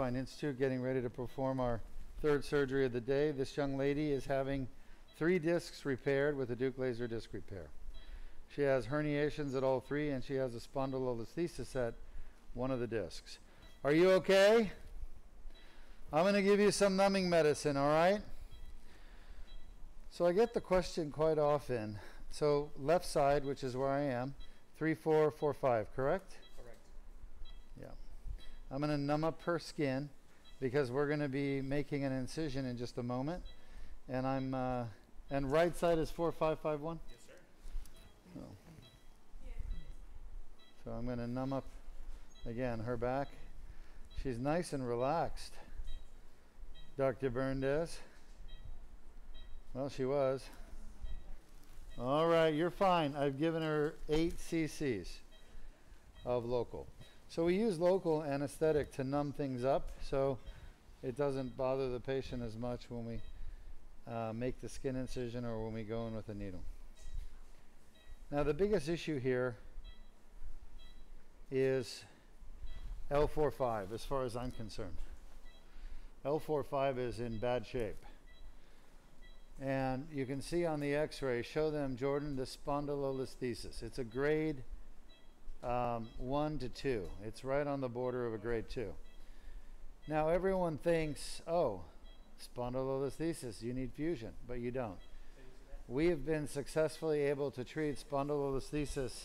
Spine Institute getting ready to perform our third surgery of the day. This young lady is having three discs repaired with a Deuk laser disc repair. She has herniations at all three and she has a spondylolisthesis at one of the discs. Are you okay? I'm going to give you some numbing medicine, all right? So I get the question quite often. So left side, which is where I am, 3, 4, 4, 5, correct? I'm going to numb up her skin because we're going to be making an incision in just a moment. And I'm, uh, and right side is 4551? Yes, sir. So, so I'm going to numb up again her back. She's nice and relaxed. Dr. Berndes. Well, she was. All right, you're fine. I've given her 8 cc's of local. So we use local anesthetic to numb things up so it doesn't bother the patient as much when we uh, make the skin incision or when we go in with a needle. Now the biggest issue here is L45 as far as I'm concerned. L45 is in bad shape. And you can see on the x-ray, show them, Jordan, the spondylolisthesis. It's a grade um, 1 to 2. It's right on the border of a grade 2. Now everyone thinks, oh, spondylolisthesis, you need fusion, but you don't. We have been successfully able to treat spondylolisthesis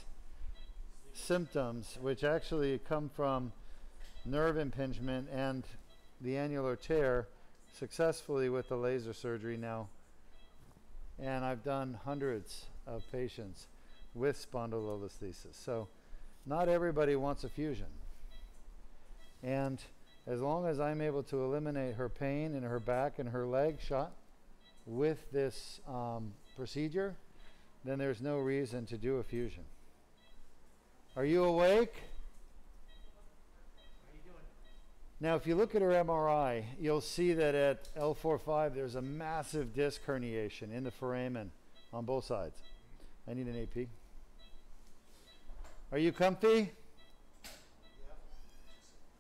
symptoms, which actually come from nerve impingement and the annular tear, successfully with the laser surgery now. And I've done hundreds of patients with spondylolisthesis. So not everybody wants a fusion. And as long as I'm able to eliminate her pain in her back and her leg shot with this um, procedure, then there's no reason to do a fusion. Are you awake? Now, if you look at her MRI, you'll see that at L45 there's a massive disc herniation in the foramen on both sides. I need an AP. Are you comfy?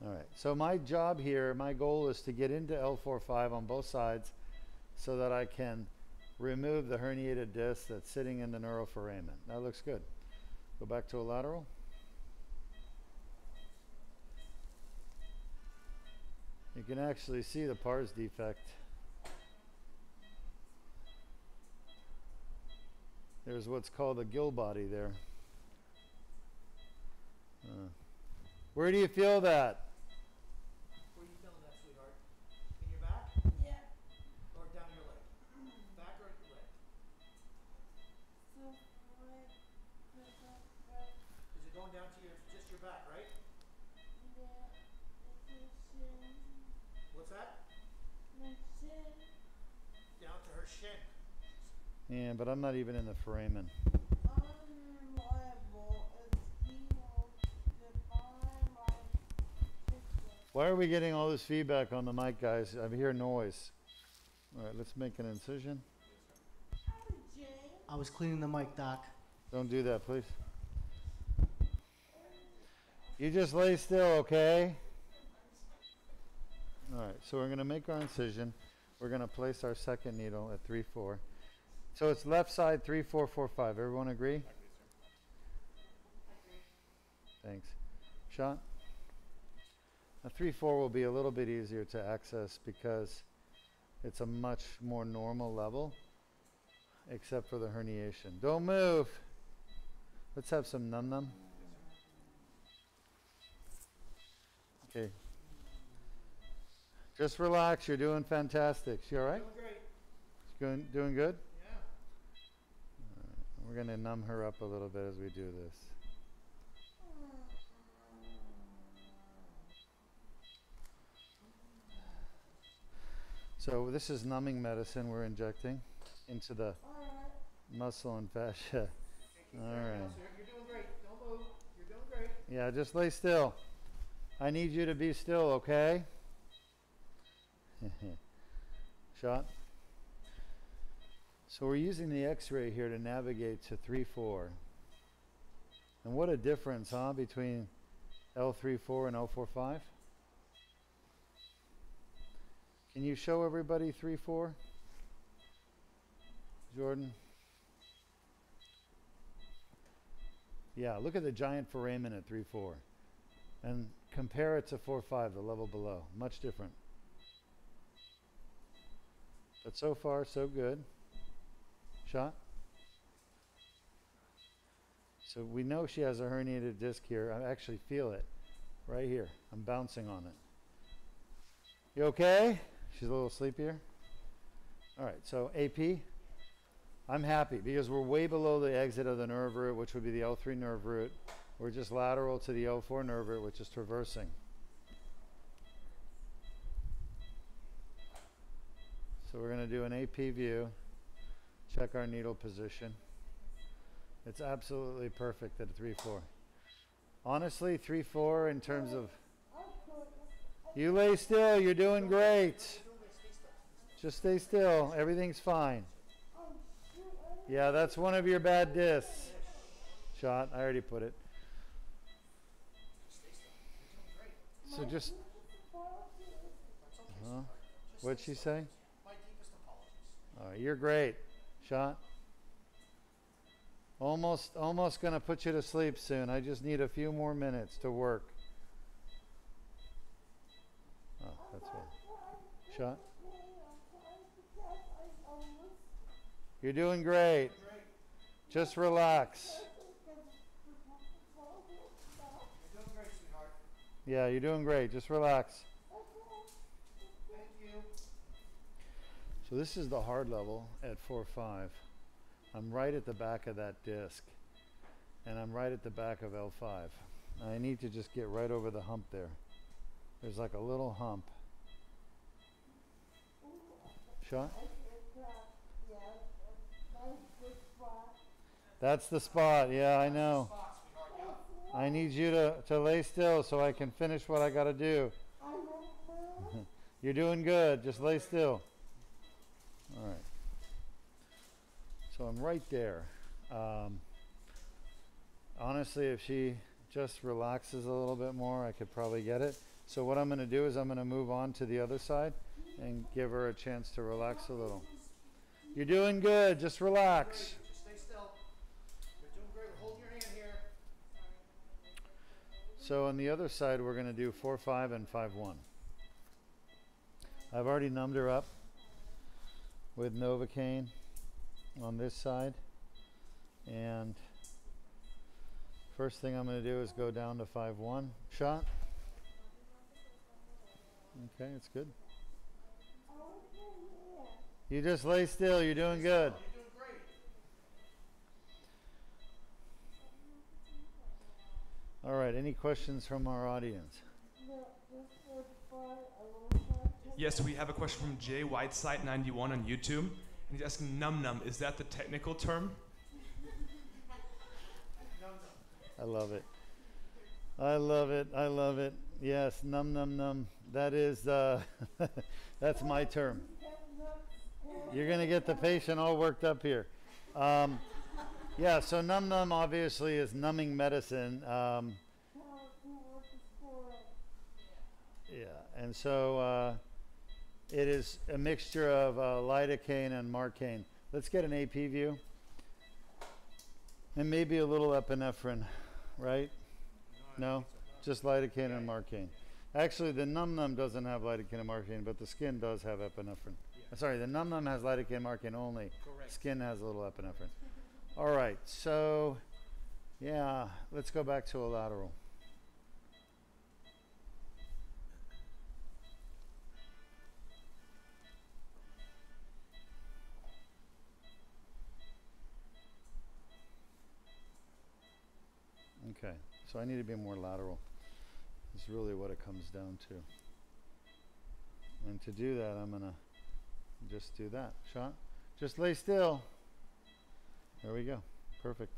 All right. So my job here, my goal is to get into L4-5 on both sides so that I can remove the herniated disc that's sitting in the neuroforamen. That looks good. Go back to a lateral. You can actually see the pars defect. There's what's called a gill body there. Uh, where do you feel that? Where you feeling that, sweetheart? In your back? Yeah. Or down your leg? Back or your leg? So what? The right. Is it going down to your just your back, right? Yeah. It's a shin. What's that? My shin. Down to her shin. Yeah, but I'm not even in the foramen. Why are we getting all this feedback on the mic, guys? I hear noise. All right, let's make an incision. I was cleaning the mic, Doc. Don't do that, please. You just lay still, okay? All right, so we're going to make our incision. We're going to place our second needle at 3 4. So it's left side 3 4 4 5. Everyone agree? Thanks. Shot? A 3 4 will be a little bit easier to access because it's a much more normal level, except for the herniation. Don't move. Let's have some num num. Okay. Just relax. You're doing fantastic. You all right? Doing great. Doing, doing good? Yeah. We're going to numb her up a little bit as we do this. So this is numbing medicine we're injecting into the muscle and fascia. All right. you All very right. much, sir. You're doing great. Don't move. You're doing great. Yeah, just lay still. I need you to be still, okay? Shot. So we're using the x-ray here to navigate to 3-4. And what a difference, huh, between L3-4 and L45? Can you show everybody three four? Jordan. Yeah, look at the giant foramen at three four, and compare it to four five, the level below. Much different. But so far, so good. Shot. So we know she has a herniated disc here. I actually feel it right here. I'm bouncing on it. You okay? She's a little sleepier. All right, so AP, I'm happy because we're way below the exit of the nerve root, which would be the L3 nerve root. We're just lateral to the L4 nerve root, which is traversing. So we're going to do an AP view, check our needle position. It's absolutely perfect at 3 4. Honestly, 3 4 in terms of. You lay still, you're doing great. Just stay still, everything's fine. Yeah, that's one of your bad discs. Shot, I already put it. So just. Huh? What'd she say? My deepest apologies. You're great. Shot. Almost, almost gonna put you to sleep soon. I just need a few more minutes to work. Oh, that's right. Shot. You're doing great. Just relax. Yeah, you're doing great. Just relax. Thank you. So this is the hard level at 4-5. I'm right at the back of that disc. And I'm right at the back of L5. I need to just get right over the hump there. There's like a little hump. Shot? That's the spot. Yeah, I know. I need you to, to lay still so I can finish what I got to do. You're doing good. Just lay still. All right. So I'm right there. Um, honestly, if she just relaxes a little bit more, I could probably get it. So what I'm going to do is I'm going to move on to the other side and give her a chance to relax a little. You're doing good. Just relax. Just stay still. You're doing great. We're holding your hand here. So on the other side, we're going to do 4 5 and 5 1. I've already numbed her up with Novocaine on this side. And first thing I'm going to do is go down to 5 1. Shot. Okay, it's good. You just lay still. You're doing good. You're doing great. All right, any questions from our audience? Yes, we have a question from Jay Whiteside91 on YouTube. And he's asking, num num, is that the technical term? I love it. I love it. I love it. Yes, num num num. That is uh, that's my term. You're gonna get the patient all worked up here. Um, yeah. So num num obviously is numbing medicine. Um, yeah, and so uh, it is a mixture of uh, lidocaine and marcaine. Let's get an AP view, and maybe a little epinephrine, right? No, just lidocaine and marcaine. Actually, the num num doesn't have lidocaine and marcaine, but the skin does have epinephrine. Uh, Sorry, the num num has lidocaine and marcaine only. Correct. Skin has a little epinephrine. All right, so yeah, let's go back to a lateral. Okay, so I need to be more lateral. Is really what it comes down to. And to do that, I'm gonna just do that. Shot. Just lay still. There we go. Perfect.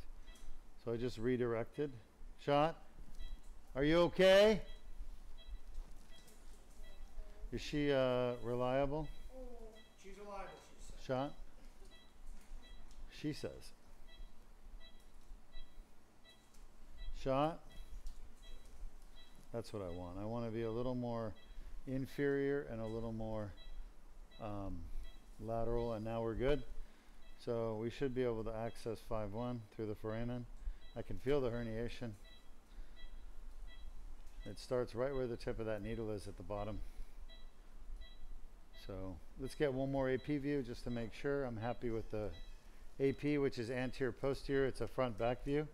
So I just redirected. Shot. Are you okay? Is she uh, reliable? She's reliable, she said. Shot. She says. Shot. That's what I want. I want to be a little more inferior and a little more um, lateral, and now we're good. So we should be able to access 5-1 through the foramen. I can feel the herniation. It starts right where the tip of that needle is at the bottom. So let's get one more AP view just to make sure. I'm happy with the AP, which is anterior posterior. It's a front back view.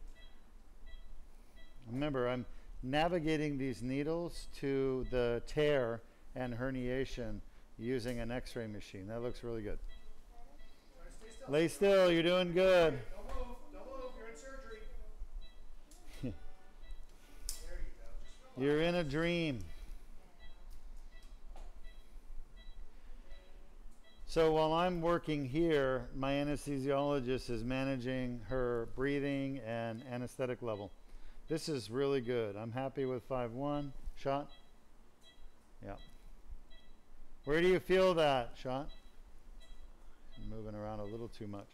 Remember, I'm navigating these needles to the tear and herniation using an x-ray machine. That looks really good. Lay still, you're doing good. Don't move. Don't move. You're in surgery. you. You're in a dream. So while I'm working here, my anesthesiologist is managing her breathing and anesthetic level. This is really good. I'm happy with 5-1. Shot? Yeah. Where do you feel that? Shot? I'm moving around a little too much.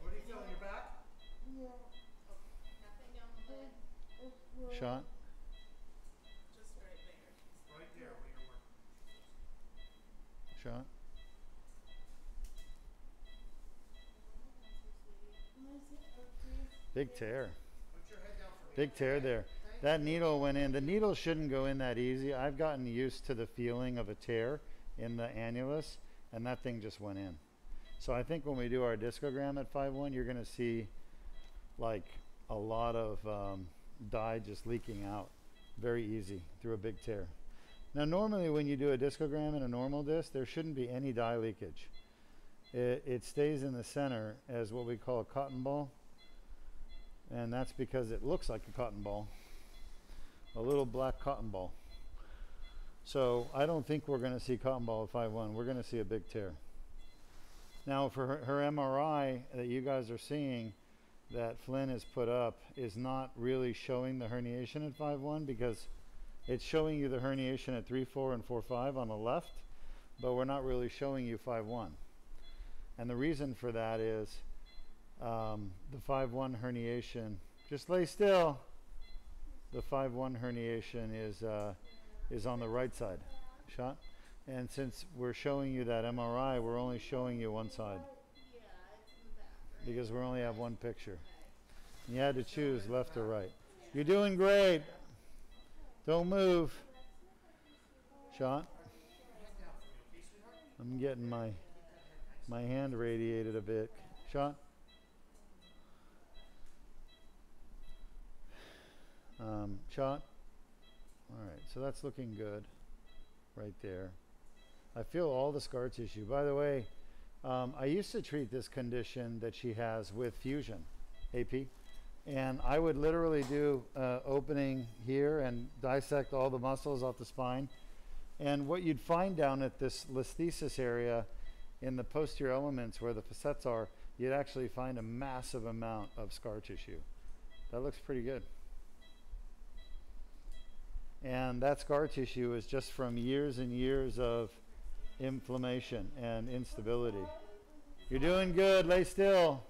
What do you feel in your back? Shot? Right there where you're working. Shot? Big tear. Big tear there. That needle went in. The needle shouldn't go in that easy. I've gotten used to the feeling of a tear in the annulus, and that thing just went in. So I think when we do our discogram at 5-1, you're going to see like a lot of um, dye just leaking out very easy through a big tear. Now, normally when you do a discogram in a normal disc, there shouldn't be any dye leakage. It, it stays in the center as what we call a cotton ball and that's because it looks like a cotton ball a little black cotton ball. So I don't think we're going to see cotton ball at 5-1 we're going to see a big tear. Now for her, her MRI that you guys are seeing that Flynn has put up is not really showing the herniation at 5-1 because it's showing you the herniation at 3-4 and 4-5 on the left but we're not really showing you 5-1 and the reason for that is um, the 5-1 herniation. Just lay still. The 5-1 herniation is uh, is on the right side shot and since we're showing you that MRI we're only showing you one side. Because we only have one picture. You had to choose left or right. You're doing great. Don't move. Shot I'm getting my my hand radiated a bit. Shot um, shot. All right, so that's looking good right there. I feel all the scar tissue. By the way, um, I used to treat this condition that she has with fusion, AP, and I would literally do uh, opening here and dissect all the muscles off the spine. And what you'd find down at this listhesis area in the posterior elements where the facets are, you'd actually find a massive amount of scar tissue. That looks pretty good. And that scar tissue is just from years and years of inflammation and instability. You're doing good. Lay still.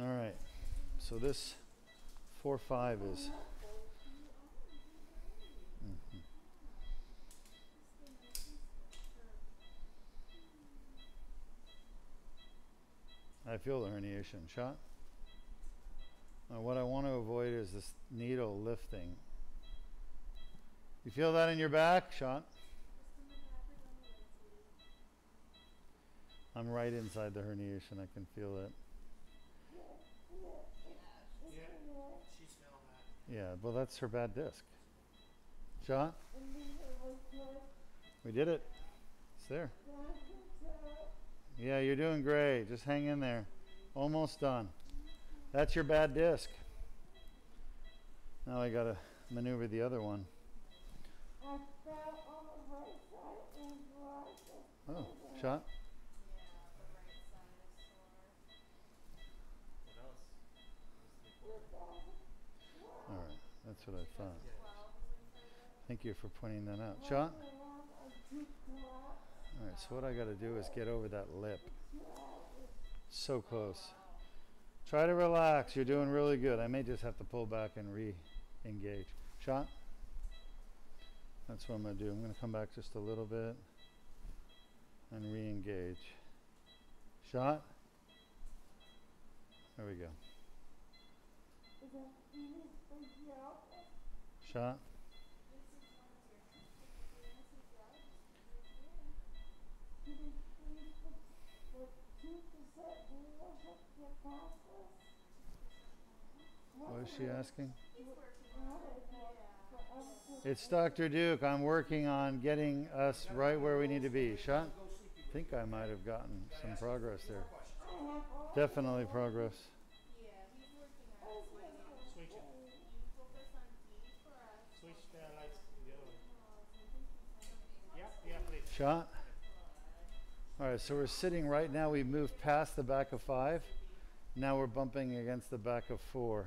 All right. So this 4 5 is. I feel the herniation shot. Now what I want to avoid is this needle lifting. You feel that in your back, shot? I'm right inside the herniation. I can feel it. Yeah. Well, that's her bad disc. Shot? We did it. It's there. Yeah, you're doing great. Just hang in there. Almost done. That's your bad disc. Now I gotta maneuver the other one. Oh, shot. All right, that's what I thought. Thank you for pointing that out. Shot. All right, so what I got to do is get over that lip. So close. Try to relax. You're doing really good. I may just have to pull back and re-engage. Shot. That's what I'm gonna do. I'm gonna come back just a little bit and re-engage. Shot. There we go. Shot. Could you please put the two percent dealership your process? What is she asking? It's Dr. Deuk. I'm working on getting us right where we need to be. Shot. I think I might have gotten some progress there. Definitely progress. Shot. All right, so we're sitting right now. We've moved past the back of five. Now we're bumping against the back of four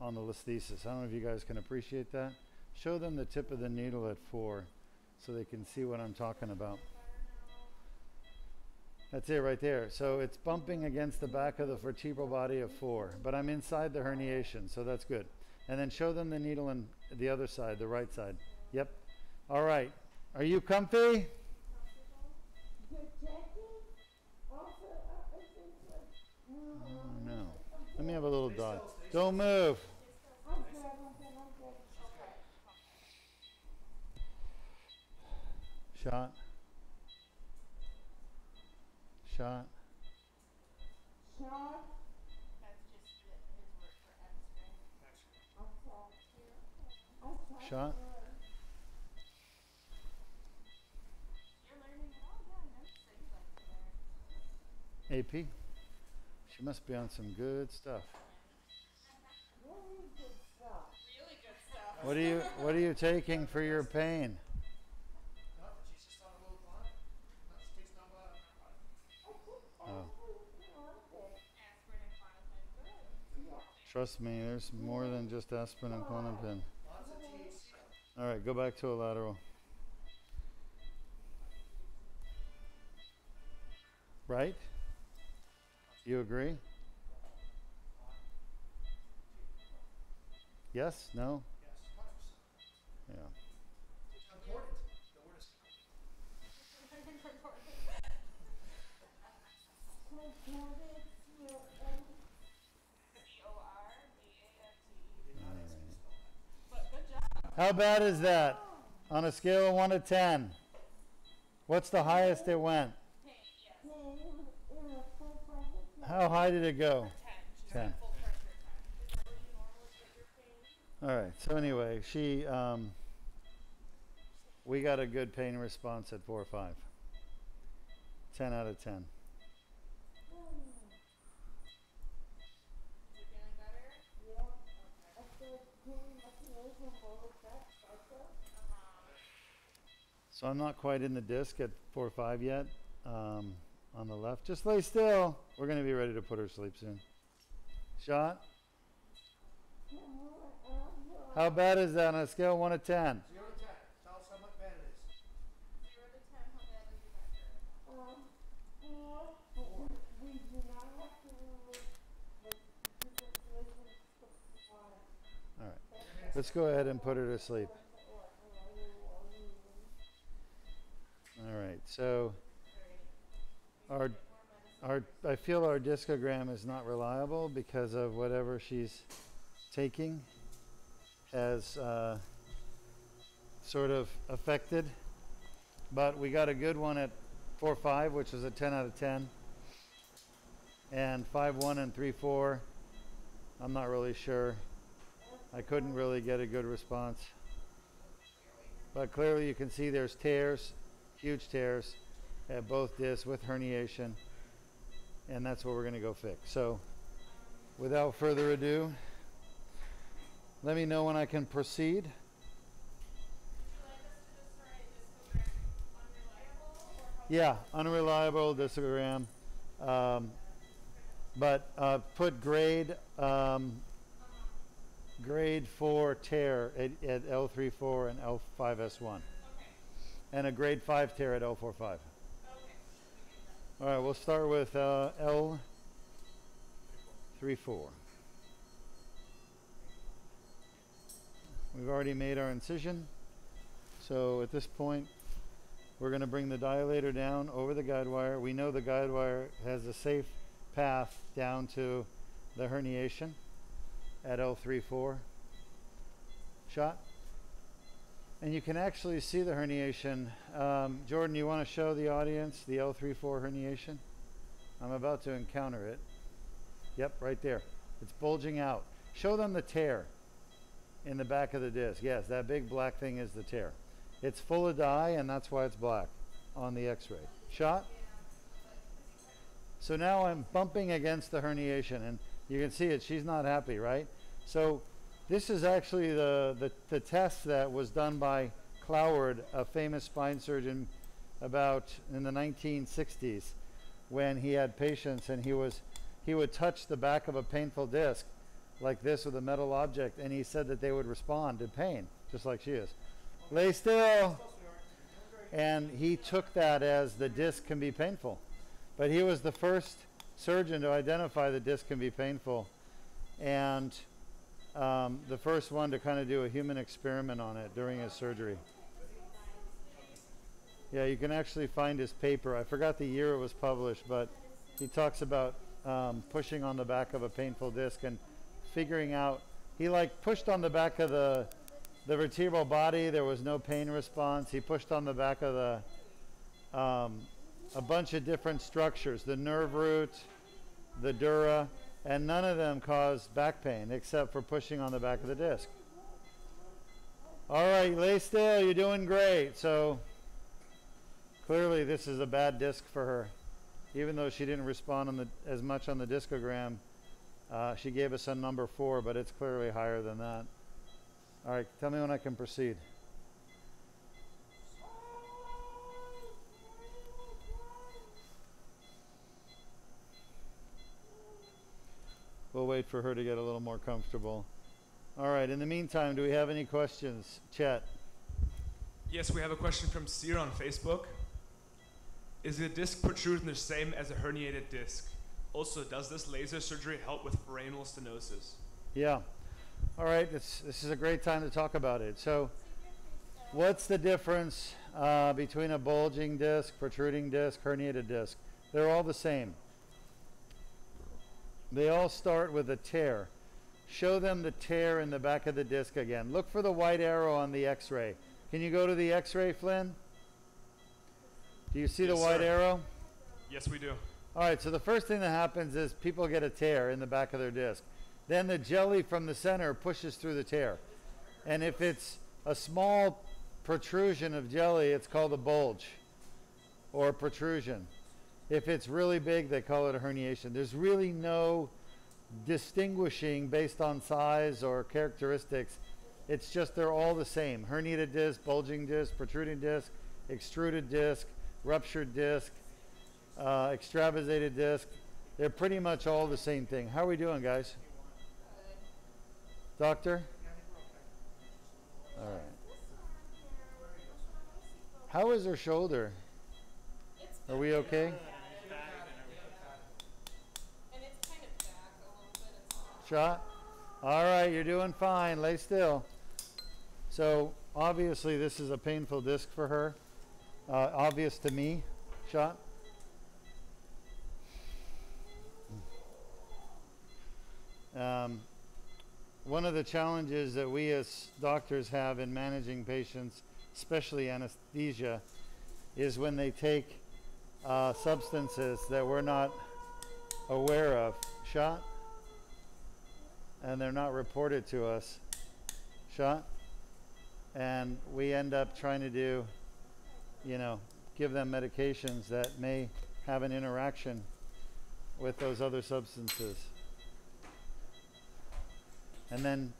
on the listhesis. I don't know if you guys can appreciate that. Show them the tip of the needle at four so they can see what I'm talking about. That's it right there. So it's bumping against the back of the vertebral body of four, but I'm inside the herniation, so that's good. And then show them the needle on the other side, the right side. Yep. All right. Are you comfy? the checking. Also, uh, I think like, no, Oh, no. Let me have a little dot. Don't move. Shot. Shot. Shot. Shot. AP. She must be on some good stuff. Really good stuff. What are you What are you taking for your pain? Oh. Trust me, there's more than just aspirin and Klonopin. All right, go back to a lateral. Right? You agree? Yes? No? Yeah. How bad is that on a scale of 1 to 10? What's the highest it went? pain in a full present. How high did it go? 10. All right. So anyway, she um, we got a good pain response at 4 or 5. 10 out of 10. Yeah. After doing mechanism for that cycle. So I'm not quite in the disc at 4 or 5 yet um, on the left. Just lay still. We're going to be ready to put her to sleep soon. Shot. How bad is that on a scale of 1 to 10? Zero to ten. Tell us how much bad it is. Um, four, but we, we do not have to remove the supervision. All right. Let's go ahead and put her to sleep. All right. So our our I feel our discogram is not reliable because of whatever she's taking has uh, sort of affected. But we got a good one at 4 5, which is a 10 out of 10. And 5 1 and 3 4. I'm not really sure. I couldn't really get a good response. But clearly you can see there's tears, huge tears at both discs with herniation. And that's what we're going to go fix. So without further ado, let me know when I can proceed. Yeah, unreliable discogram. Um, but uh, put grade um, grade 4 tear at, at L34 and L5S1. And a grade 5 tear at L45. All right, we'll start with uh, L34. We've already made our incision. So at this point, we're going to bring the dilator down over the guide wire. We know the guide wire has a safe path down to the herniation at L34. Shot. And you can actually see the herniation. Um, Jordan, you want to show the audience the L34 herniation? I'm about to encounter it. Yep, right there. It's bulging out. Show them the tear in the back of the disc. Yes, that big black thing is the tear. It's full of dye, and that's why it's black on the x-ray. Shot? So now I'm bumping against the herniation, and you can see it. She's not happy, right? So this is actually the, the, the test that was done by Cloward, a famous spine surgeon about in the 1960s when he had patients and he was he would touch the back of a painful disc like this with a metal object and he said that they would respond to pain just like she is. Lay still. And he took that as the disc can be painful. But he was the first surgeon to identify the disc can be painful. And um, the first one to kind of do a human experiment on it during his surgery yeah, you can actually find his paper. I forgot the year it was published, but he talks about um, pushing on the back of a painful disc and figuring out. He like pushed on the back of the the vertebral body. There was no pain response. He pushed on the back of the um, a bunch of different structures, the nerve root, the dura, and none of them caused back pain except for pushing on the back of the disc. All right, lay still. You're doing great. So. Clearly, this is a bad disc for her. Even though she didn't respond on the, as much on the discogram, uh, she gave us a number four, but it's clearly higher than that. All right, tell me when I can proceed. We'll wait for her to get a little more comfortable. All right, in the meantime, do we have any questions? Chet. Yes, we have a question from Seer on Facebook. Is the disc protrusion the same as a herniated disc? Also, does this laser surgery help with foraminal stenosis? Yeah. All right, this, this is a great time to talk about it. So, what's the difference uh, between a bulging disc, protruding disc, herniated disc? They're all the same. They all start with a tear. Show them the tear in the back of the disc again. Look for the white arrow on the x ray. Can you go to the x ray, Flynn? Do you see Yes, the white sir. arrow? Yes, we do. All right, so the first thing that happens is people get a tear in the back of their disc. Then the jelly from the center pushes through the tear. And if it's a small protrusion of jelly, it's called a bulge or protrusion. If it's really big, they call it a herniation. There's really no distinguishing based on size or characteristics. It's just they're all the same. Herniated disc, bulging disc, protruding disc, extruded disc, ruptured disc, uh, extravasated disc. They're pretty much all the same thing. How are we doing, guys? Doctor? All right. How is her shoulder? Are we okay? And it's kind of back a little bit. It's not. Shot? All right, you're doing fine. Lay still. So, obviously, this is a painful disc for her. Uh, obvious to me. Shot? Um, one of the challenges that we as doctors have in managing patients, especially anesthesia, is when they take uh, substances that we're not aware of. Shot? And they're not reported to us. Shot? And we end up trying to do, you know, give them medications that may have an interaction with those other substances. And then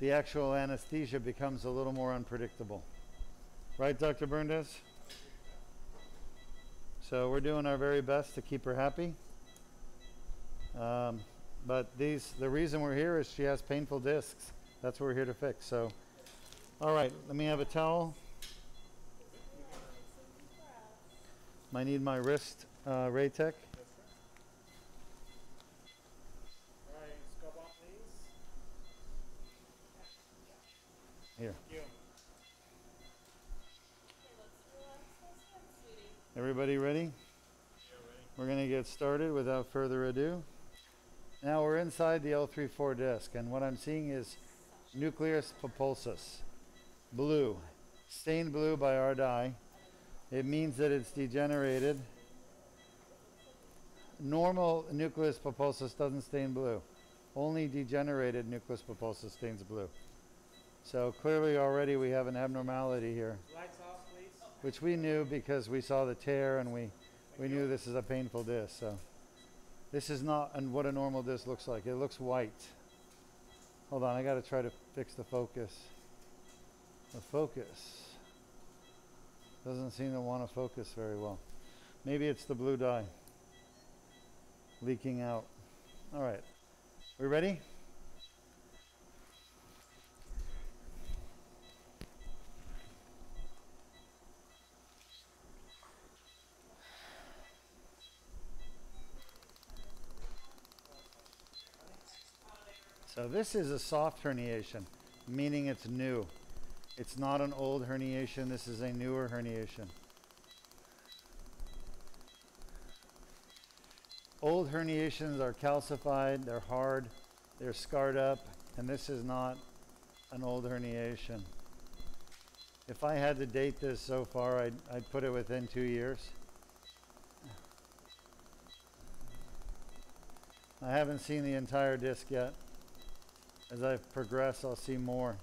the actual anesthesia becomes a little more unpredictable. Right, Dr. Berndes? So we're doing our very best to keep her happy. Um, but these, the reason we're here is she has painful discs. That's what we're here to fix. So, all right, let me have a towel. I need my wrist uh, Raytech. Here. Everybody ready? Ready? We're going to get started without further ado. Now we're inside the L34 disk, and what I'm seeing is nucleus pulposus, blue, stained blue by our dye. It means that it's degenerated. Normal nucleus pulposus doesn't stain blue. Only degenerated nucleus pulposus stains blue. So clearly already we have an abnormality here Lights off, please. which we knew because we saw the tear and we, we knew this is a painful disc. So this is not and what a normal disc looks like. It looks white. Hold on, I got to try to fix the focus. The focus doesn't seem to want to focus very well. Maybe it's the blue dye leaking out. All right, we ready? So this is a soft herniation, meaning it's new. It's not an old herniation, this is a newer herniation. Old herniations are calcified, they're hard, they're scarred up, and this is not an old herniation. If I had to date this so far, I'd, I'd put it within two years. I haven't seen the entire disc yet. As I progress, I'll see more.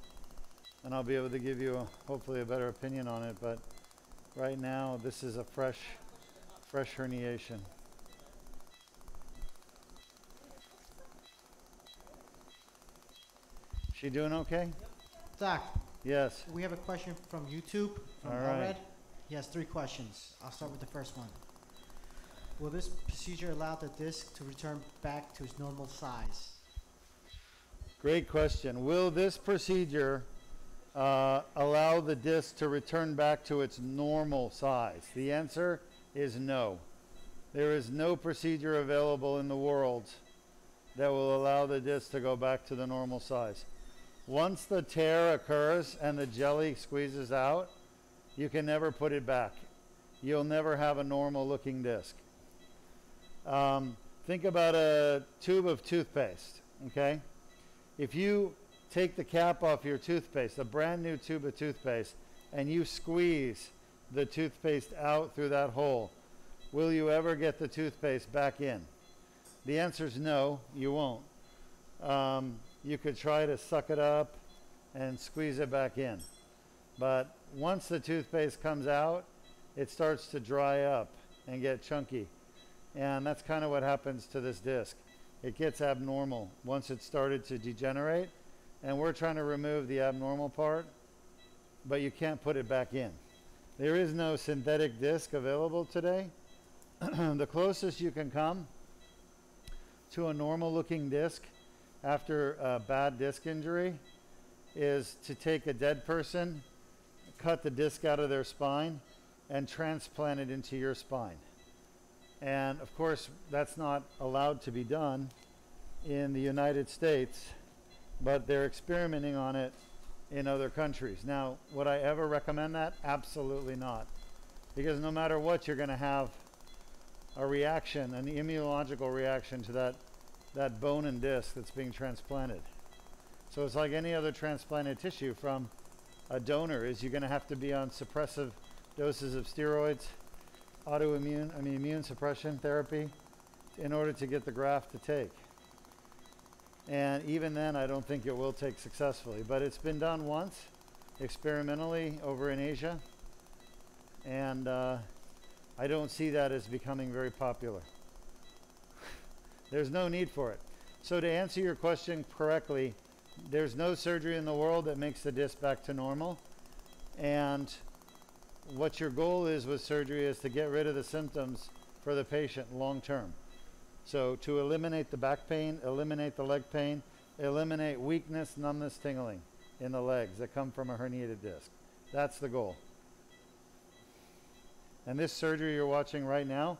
And I'll be able to give you a, hopefully a better opinion on it. But right now, this is a fresh, fresh herniation. She doing okay? Doc, Yes. we have a question from YouTube, from All right. Elred. He has three questions. I'll start with the first one. Will this procedure allow the disc to return back to its normal size? Great question. Will this procedure uh, allow the disc to return back to its normal size? The answer is no. There is no procedure available in the world that will allow the disc to go back to the normal size. Once the tear occurs and the jelly squeezes out, you can never put it back. You'll never have a normal looking disc. Um, think about a tube of toothpaste, okay? If you take the cap off your toothpaste, a brand new tube of toothpaste, and you squeeze the toothpaste out through that hole, will you ever get the toothpaste back in? The answer is no, you won't. Um, you could try to suck it up and squeeze it back in. But once the toothpaste comes out, it starts to dry up and get chunky. And that's kind of what happens to this disc. It gets abnormal once it started to degenerate. And we're trying to remove the abnormal part, but you can't put it back in. There is no synthetic disc available today. the closest you can come to a normal looking disc after a bad disc injury is to take a dead person, cut the disc out of their spine, and transplant it into your spine. And of course, that's not allowed to be done in the United States, but they're experimenting on it in other countries. Now, would I ever recommend that? Absolutely not. Because no matter what, you're going to have a reaction, an immunological reaction to that, that bone and disc that's being transplanted. So it's like any other transplanted tissue from a donor is you're going to have to be on suppressive doses of steroids, autoimmune, I mean immune suppression therapy in order to get the graft to take. And even then, I don't think it will take successfully. But it's been done once, experimentally, over in Asia. And uh, I don't see that as becoming very popular. There's no need for it. So, to answer your question correctly, there's no surgery in the world that makes the disc back to normal. And what your goal is with surgery is to get rid of the symptoms for the patient long term. So to eliminate the back pain, eliminate the leg pain, eliminate weakness, numbness, tingling in the legs that come from a herniated disc. That's the goal. And this surgery you're watching right now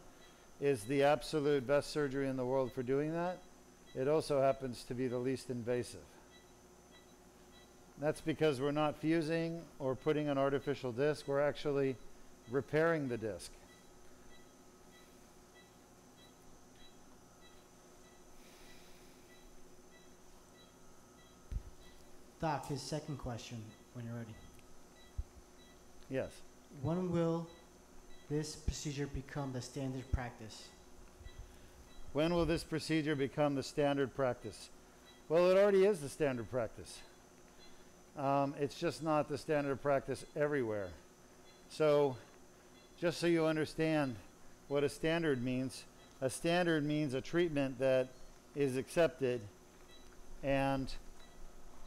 is the absolute best surgery in the world for doing that. It also happens to be the least invasive. That's because we're not fusing or putting an artificial disc. We're actually repairing the disc. Doc, his second question when you're ready. Yes. When will this procedure become the standard practice? When will this procedure become the standard practice? Well, it already is the standard practice. Um, it's just not the standard practice everywhere. So, just so you understand what a standard means, a standard means a treatment that is accepted, and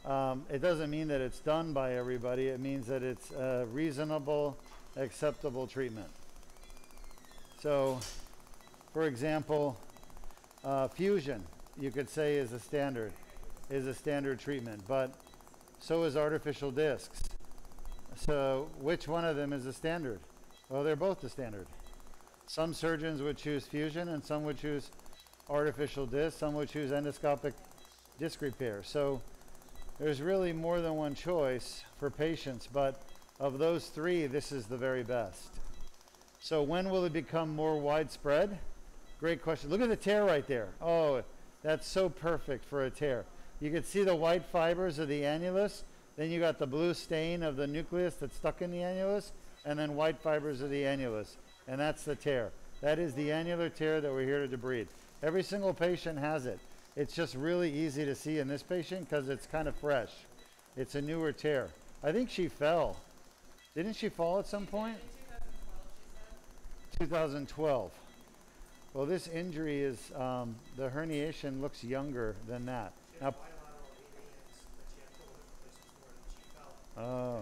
um, it doesn't mean that it's done by everybody. It means that it's a reasonable, acceptable treatment. So, for example, uh, fusion, you could say, is a standard, is a standard treatment, but so is artificial discs. So, which one of them is the standard? Well, they're both the standard. Some surgeons would choose fusion, and some would choose artificial disc. Some would choose endoscopic disc repair. So, there's really more than one choice for patients, but of those three, this is the very best. So, when will it become more widespread? Great question. Look at the tear right there. Oh, that's so perfect for a tear. You can see the white fibers of the annulus. Then you got the blue stain of the nucleus that's stuck in the annulus, and then white fibers of the annulus. And that's the tear. That is the annular tear that we're here to debride. Every single patient has it. It's just really easy to see in this patient because it's kind of fresh. It's a newer tear. I think she fell. Didn't she fall at some point? 2012. Well, this injury is, um, the herniation looks younger than that. Now, oh.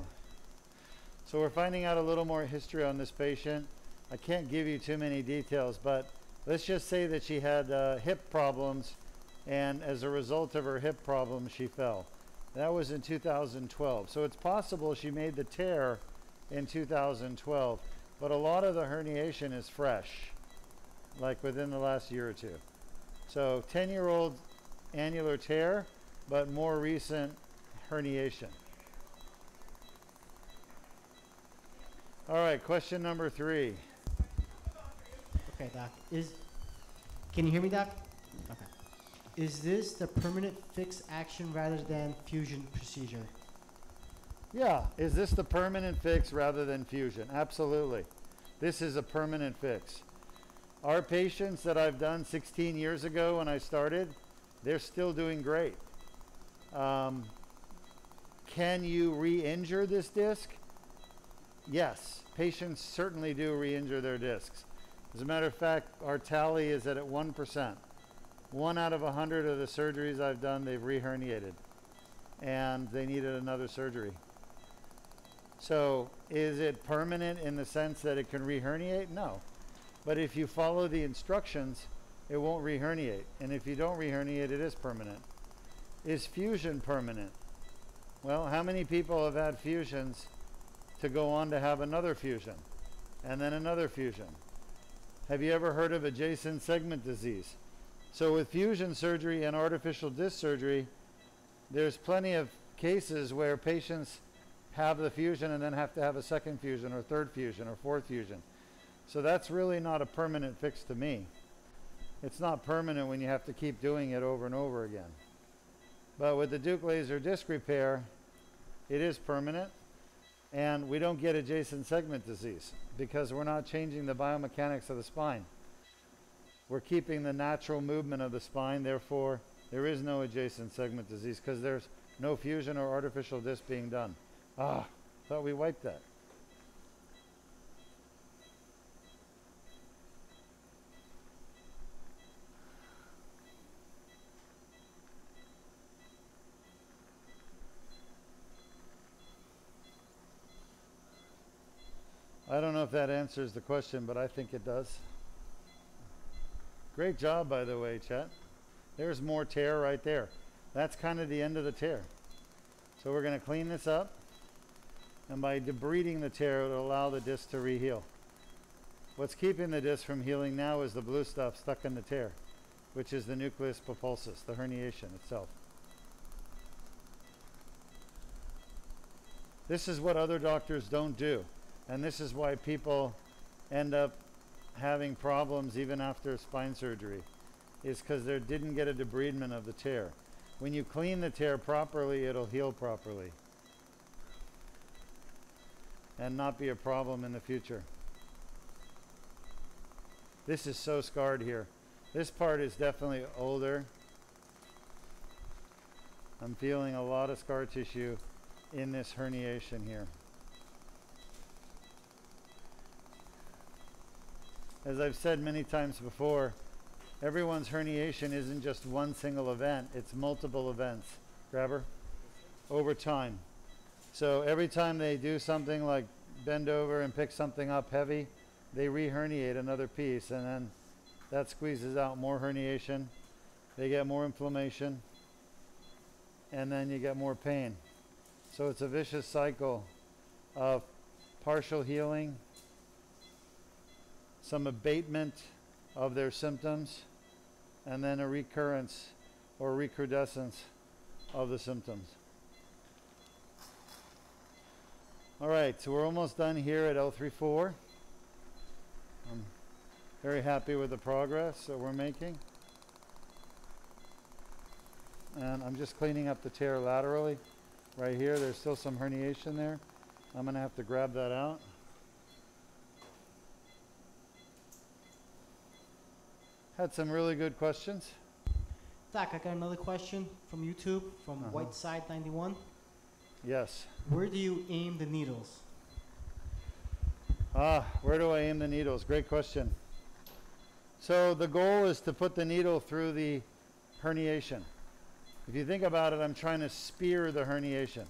So we're finding out a little more history on this patient. I can't give you too many details, but let's just say that she had uh, hip problems, and as a result of her hip problems, she fell. That was in 2012. So it's possible she made the tear in 2012, but a lot of the herniation is fresh, like within the last year or two. So 10 year old annular tear, but more recent herniation. All right, question number three. Okay, Doc. Is can you hear me, Doc? Okay. Is this the permanent fixed action rather than fusion procedure? Yeah, is this the permanent fix rather than fusion? Absolutely. This is a permanent fix. Our patients that I've done 16 years ago when I started, they're still doing great. Um, can you re injure this disc? Yes, patients certainly do re injure their discs. As a matter of fact, our tally is at at 1%. One out of 100 of the surgeries I've done, they've re herniated and they needed another surgery. So, is it permanent in the sense that it can reherniate? No. But if you follow the instructions, it won't reherniate. And if you don't reherniate, it is permanent. Is fusion permanent? Well, how many people have had fusions to go on to have another fusion and then another fusion? Have you ever heard of adjacent segment disease? So, with fusion surgery and artificial disc surgery, there's plenty of cases where patients have the fusion and then have to have a second fusion or third fusion or fourth fusion. So that's really not a permanent fix to me. It's not permanent when you have to keep doing it over and over again. But with the Deuk laser disc repair, it is permanent and we don't get adjacent segment disease because we're not changing the biomechanics of the spine. We're keeping the natural movement of the spine, therefore there is no adjacent segment disease because there's no fusion or artificial disc being done. Ah, thought we wiped that. I don't know if that answers the question, but I think it does. Great job, by the way, Chet. There's more tear right there. That's kind of the end of the tear. So we're going to clean this up. And by debriding the tear, it'll allow the disc to reheal. What's keeping the disc from healing now is the blue stuff stuck in the tear, which is the nucleus pulposus, the herniation itself. This is what other doctors don't do. And this is why people end up having problems even after spine surgery, is because they didn't get a debridement of the tear. When you clean the tear properly, it'll heal properly and not be a problem in the future. This is so scarred here. This part is definitely older. I'm feeling a lot of scar tissue in this herniation here. As I've said many times before, everyone's herniation isn't just one single event, it's multiple events. Grabber? Over time. So every time they do something like bend over and pick something up heavy, they re-herniate another piece and then that squeezes out more herniation. They get more inflammation and then you get more pain. So it's a vicious cycle of partial healing, some abatement of their symptoms, and then a recurrence or recrudescence of the symptoms. All right, so we're almost done here at L34. I'm very happy with the progress that we're making. And I'm just cleaning up the tear laterally. Right here, there's still some herniation there. I'm gonna have to grab that out. Had some really good questions. Doc, I got another question from YouTube from Uh-huh. Whiteside91. Yes. Where do you aim the needles? Ah, where do I aim the needles? Great question. So the goal is to put the needle through the herniation. If you think about it, I'm trying to spear the herniation.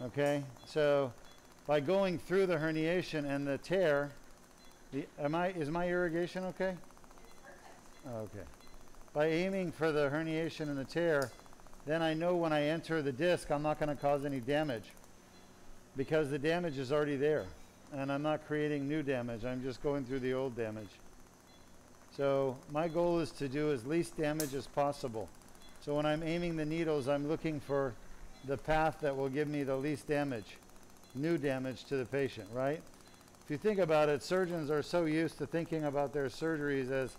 Okay? So by going through the herniation and the tear, the, am I, is my irrigation okay? Okay. By aiming for the herniation and the tear, then I know when I enter the disc, I'm not going to cause any damage because the damage is already there and I'm not creating new damage. I'm just going through the old damage. So my goal is to do as least damage as possible. So when I'm aiming the needles, I'm looking for the path that will give me the least damage, new damage to the patient, right? If you think about it, surgeons are so used to thinking about their surgeries as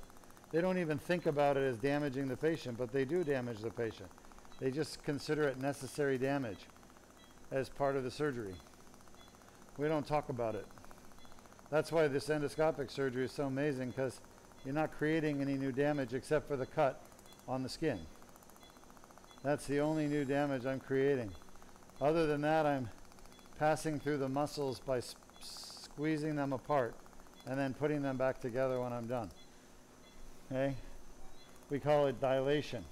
they don't even think about it as damaging the patient, but they do damage the patient. They just consider it necessary damage as part of the surgery. We don't talk about it. That's why this endoscopic surgery is so amazing because you're not creating any new damage except for the cut on the skin. That's the only new damage I'm creating. Other than that, I'm passing through the muscles by squeezing them apart and then putting them back together when I'm done. Okay? We call it dilation.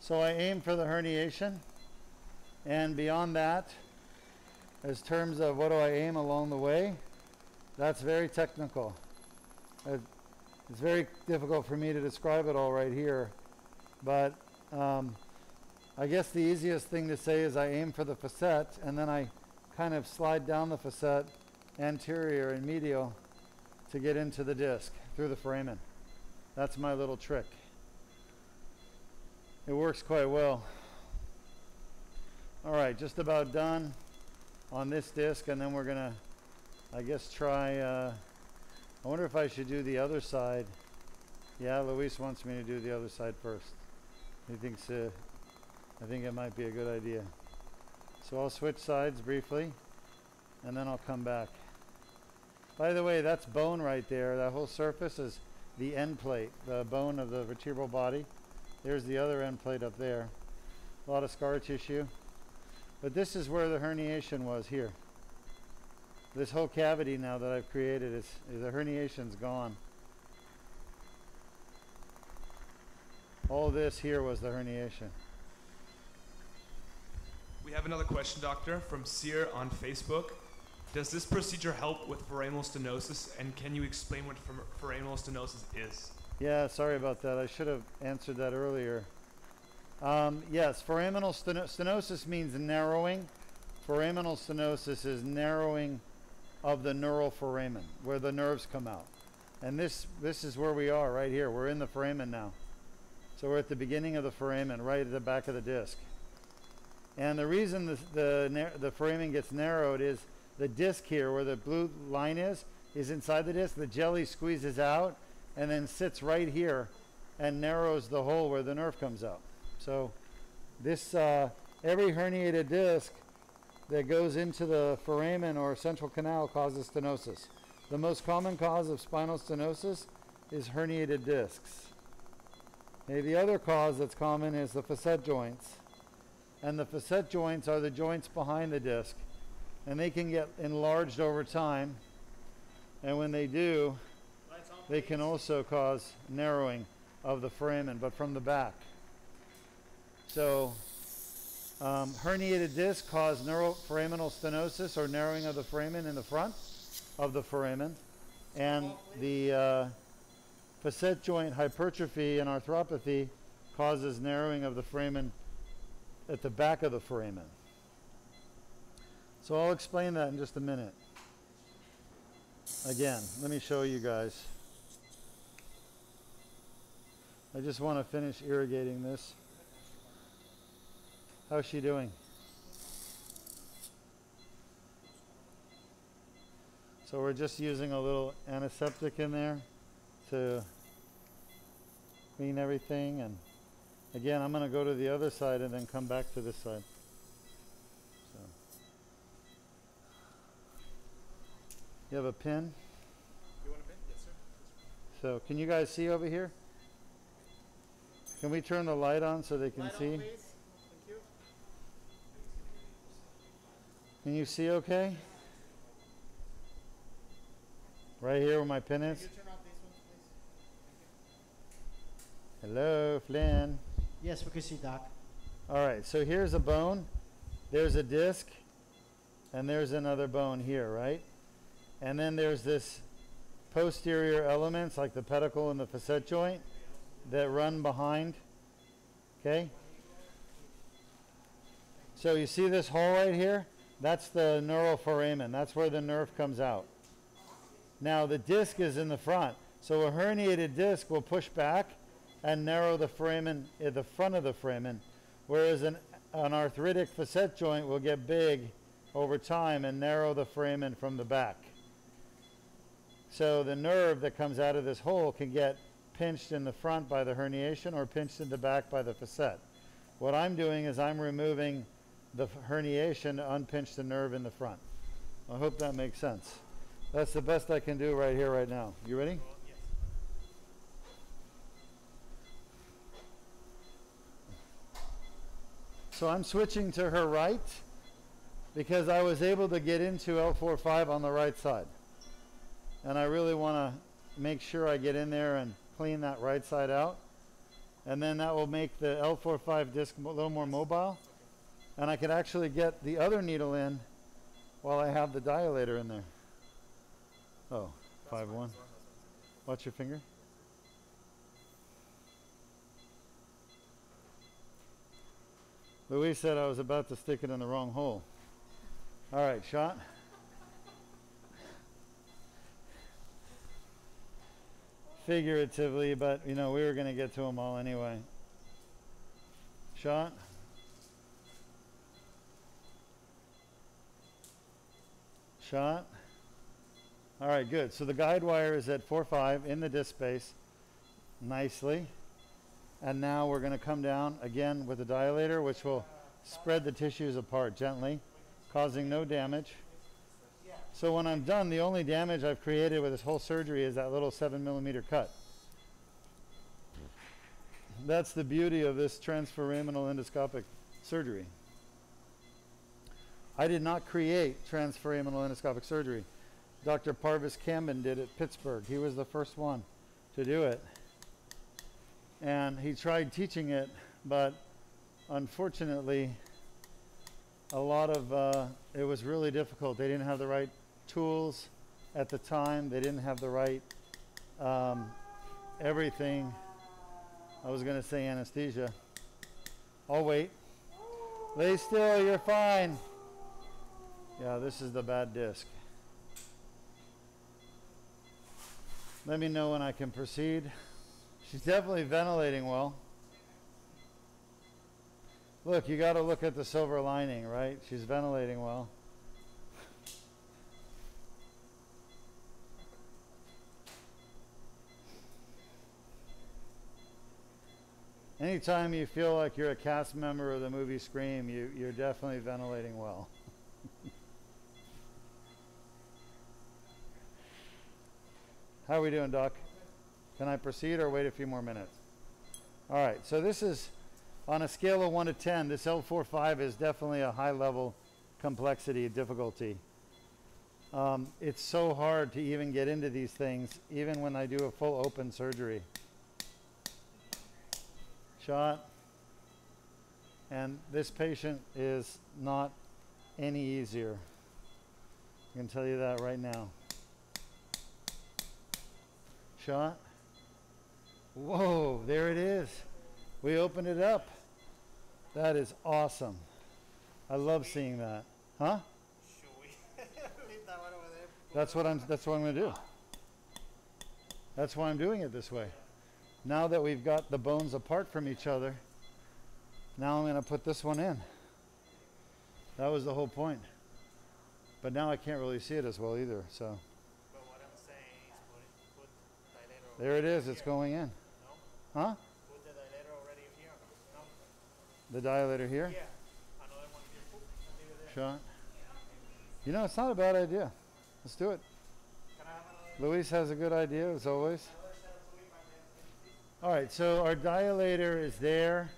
So I aim for the herniation. And beyond that, as terms of what do I aim along the way, that's very technical. Uh, it's very difficult for me to describe it all right here. But um, I guess the easiest thing to say is I aim for the facet and then I kind of slide down the facet anterior and medial to get into the disc through the foramen. That's my little trick. It works quite well. All right, just about done on this disc, and then we're gonna, I guess, try. Uh, I wonder if I should do the other side. Yeah, Luis wants me to do the other side first. He thinks, uh, I think it might be a good idea. So I'll switch sides briefly, and then I'll come back. By the way, that's bone right there. That whole surface is the end plate, the bone of the vertebral body. There's the other end plate up there. A lot of scar tissue. But this is where the herniation was here. This whole cavity now that I've created is, is the herniation's gone. All this here was the herniation. We have another question, doctor, from Sear on Facebook. Does this procedure help with foraminal stenosis, and can you explain what for- foraminal stenosis is? Yeah, sorry about that. I should have answered that earlier. Um, yes, foraminal steno- stenosis means narrowing. Foraminal stenosis is narrowing of the neural foramen, where the nerves come out. And this, this is where we are right here. We're in the foramen now. So we're at the beginning of the foramen, right at the back of the disc. And the reason the, the, the foramen gets narrowed is the disc here, where the blue line is, is inside the disc. The jelly squeezes out and then sits right here and narrows the hole where the nerve comes out. So this, uh, every herniated disc that goes into the foramen or central canal causes stenosis. The most common cause of spinal stenosis is herniated discs. The other cause that's common is the facet joints. And the facet joints are the joints behind the disc. And they can get enlarged over time. And when they do, they can also cause narrowing of the foramen, but from the back. So, um, herniated disc cause neuroforaminal stenosis or narrowing of the foramen in the front of the foramen, and the uh, facet joint hypertrophy and arthropathy causes narrowing of the foramen at the back of the foramen. So I'll explain that in just a minute. Again, let me show you guys. I just want to finish irrigating this. How's she doing? So we're just using a little antiseptic in there to clean everything and again I'm going to go to the other side and then come back to this side. So. You have a pin? you want a bit? Yes, sir. So can you guys see over here? Can we turn the light on so they can Light on, see? please. Thank you. Can you see okay? Right here where my pin Can is? you turn off these ones, please? Hello, Flynn. Yes, we can see, Doc. All right, so here's a bone. There's a disc. And there's another bone here, right? And then there's this posterior elements like the pedicle and the facet joint that run behind. Okay? So you see this hole right here? That's the neural foramen. That's where the nerve comes out. Now the disc is in the front. So a herniated disc will push back and narrow the foramen at eh, the front of the foramen, whereas an, an arthritic facet joint will get big over time and narrow the foramen from the back. So the nerve that comes out of this hole can get pinched in the front by the herniation or pinched in the back by the facet. What I'm doing is I'm removing the herniation to unpinch the nerve in the front. I hope that makes sense. That's the best I can do right here, right now. You ready? Well, yes. So I'm switching to her right because I was able to get into L45 on the right side. And I really want to make sure I get in there and clean that right side out. And then that will make the L45 disc a little more mobile. And I could actually get the other needle in while I have the dilator in there. Oh, five one. Watch your finger. Luis said I was about to stick it in the wrong hole. All right, shot. Figuratively, but you know, we were going to get to them all anyway. Shot. Shot. All right, good. So the guide wire is at 4-5 in the disc space nicely. And now we're going to come down again with a dilator, which will spread the tissues apart gently, causing no damage. So when I'm done, the only damage I've created with this whole surgery is that little seven millimeter cut. That's the beauty of this transforaminal endoscopic surgery. I did not create transforaminal endoscopic surgery. Dr. Parviz Kambin did it at Pittsburgh. He was the first one to do it. And he tried teaching it, but unfortunately, a lot of uh, it was really difficult. They didn't have the right tools at the time. They didn't have the right um, everything. I was going to say anesthesia. I'll wait. Lay still. You're fine. Yeah, this is the bad disc. Let me know when I can proceed. She's definitely ventilating well. Look, you got to look at the silver lining, right? She's ventilating well. Anytime you feel like you're a cast member of the movie Scream, you, you're definitely ventilating well. How are we doing, Doc? Can I proceed or wait a few more minutes? All right, so this is on a scale of 1 to 10. This L45 is definitely a high level complexity, difficulty. Um, it's so hard to even get into these things, even when I do a full open surgery. Shot. And this patient is not any easier. I can tell you that right now. Shot. Whoa, there it is. We opened it up. That is awesome. I love seeing that. Huh? Should we leave that one over there? That's what I'm that's what I'm going to do. That's why I'm doing it this way. Now that we've got the bones apart from each other, now I'm going to put this one in. That was the whole point. But now I can't really see it as well either, so But what I'm saying is put, put dilator there it is, it's going in. Huh? Put the dilator already here. No? The dilator here. Yeah. Another one here. Boop, and leave it. Shot. You know, it's not a bad idea. Let's do it. Can I have? Luis has a good idea as always. Another set of fluid, my man? All right, so our dilator is there,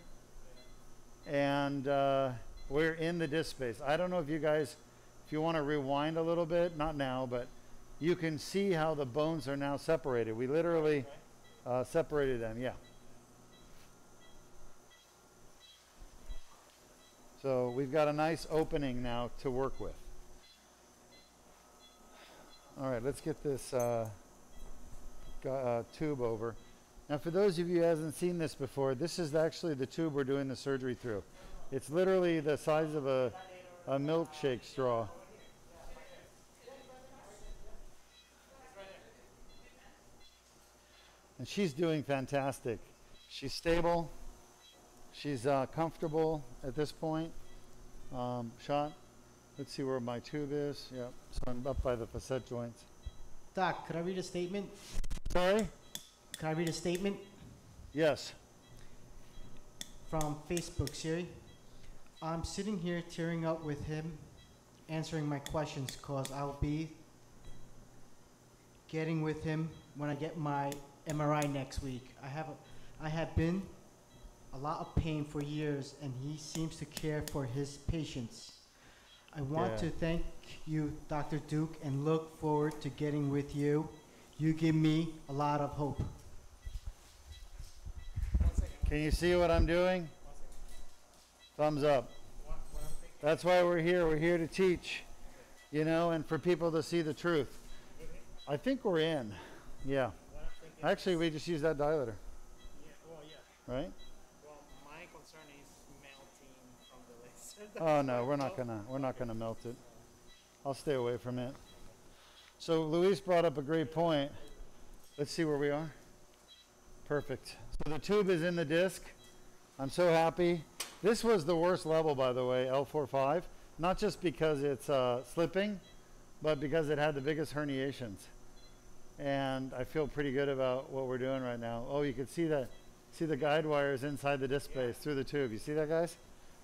and uh, we're in the disk space. I don't know if you guys, if you want to rewind a little bit, not now, but you can see how the bones are now separated. We literally uh, separated them, yeah. So we've got a nice opening now to work with. All right, let's get this uh, uh, tube over. Now, for those of you who hasn't seen this before, this is actually the tube we're doing the surgery through. It's literally the size of a, a milkshake straw. And she's doing fantastic. She's stable. She's uh, comfortable at this point. Um, shot. Let's see where my tube is. Yep. So I'm up by the facet joints. Doc, could I read a statement? Sorry? Could I read a statement Yes. from Facebook, Siri? I'm sitting here tearing up with him, answering my questions, cause I'll be getting with him when I get my MRI next week. I have a, I have been a lot of pain for years, and he seems to care for his patients. I want Yeah. to thank you, Dr. Deuk, and look forward to getting with you. You give me a lot of hope. Can you see what I'm doing? Thumbs up. What, what I'm thinking. That's why we're here. We're here to teach, you know, and for people to see the truth. I think we're in. Yeah. What I'm thinking. Actually, we just use that dilator, Yeah, well, yeah. right? Well, my concern is melting from the laser. Oh no, we're not gonna we're not gonna melt it. I'll stay away from it. So Luis brought up a great point. Let's see where we are. Perfect. So the tube is in the disc. I'm so happy. This was the worst level, by the way, L45. Not just because it's uh, slipping, but because it had the biggest herniations. And I feel pretty good about what we're doing right now. Oh, you can see the see the guide wires inside the disc space through the tube. You see that, guys?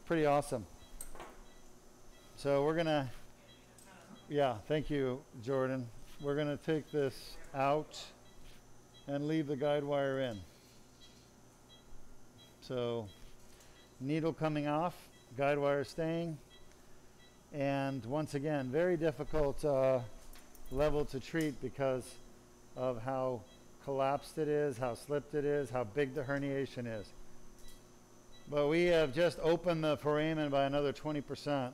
Pretty awesome. So we're gonna, yeah, thank you, Jordan. We're gonna take this out and leave the guide wire in. So needle coming off, guide wire staying. And once again, very difficult uh, level to treat because of how collapsed it is, how slipped it is, how big the herniation is. But we have just opened the foramen by another 20%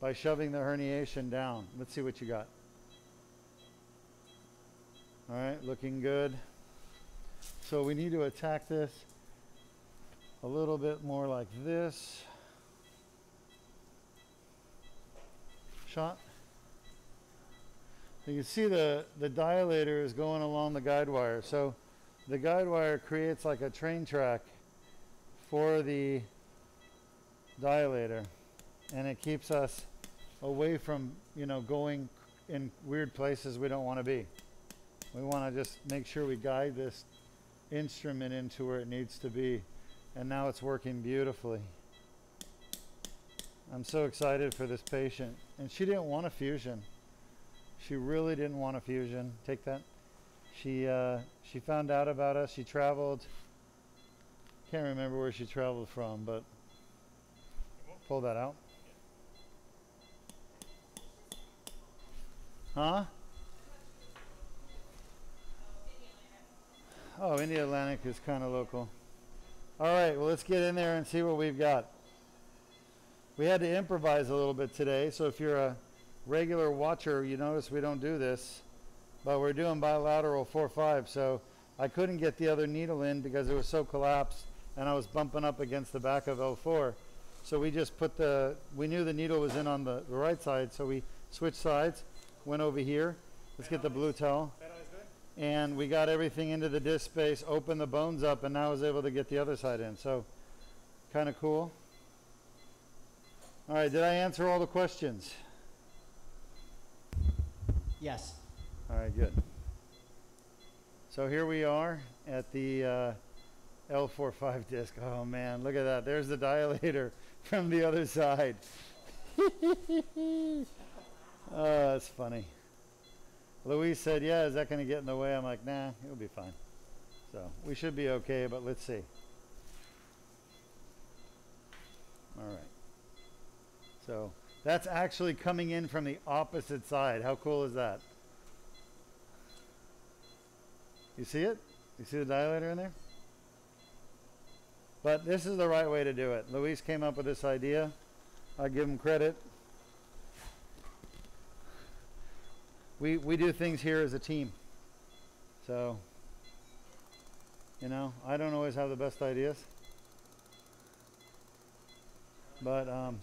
by shoving the herniation down. Let's see what you got. All right, looking good. So we need to attack this a little bit more like this. Shot. You can see the, the dilator is going along the guide wire. So the guide wire creates like a train track for the dilator and it keeps us away from, you know, going in weird places we don't want to be. We want to just make sure we guide this instrument into where it needs to be. And now it's working beautifully. I'm so excited for this patient. And she didn't want a fusion. She really didn't want a fusion. Take that. She uh, she found out about us. She traveled. Can't remember where she traveled from, but pull that out. Huh? Oh, Indialantic is kind of local. All right, well, let's get in there and see what we've got. We had to improvise a little bit today, so if you're a regular watcher, you notice we don't do this, but we're doing bilateral 4-5, so I couldn't get the other needle in because it was so collapsed and I was bumping up against the back of L4. So we just put the, we knew the needle was in on the, the right side, so we switched sides, went over here. Let's get the blue towel. That always good? And we got everything into the disc space, opened the bones up, and now I was able to get the other side in. So kind of cool. All right, did I answer all the questions? Yes. All right, good. So here we are at the uh, L45 disc. Oh man, look at that. There's the dilator from the other side. oh, that's funny. Luis said, yeah, is that going to get in the way? I'm like, nah, it'll be fine. So we should be okay, but let's see. All right. So that's actually coming in from the opposite side. How cool is that? You see it? You see the dilator in there? But this is the right way to do it. Luis came up with this idea. I give him credit. We, we do things here as a team. So, you know, I don't always have the best ideas. But, um.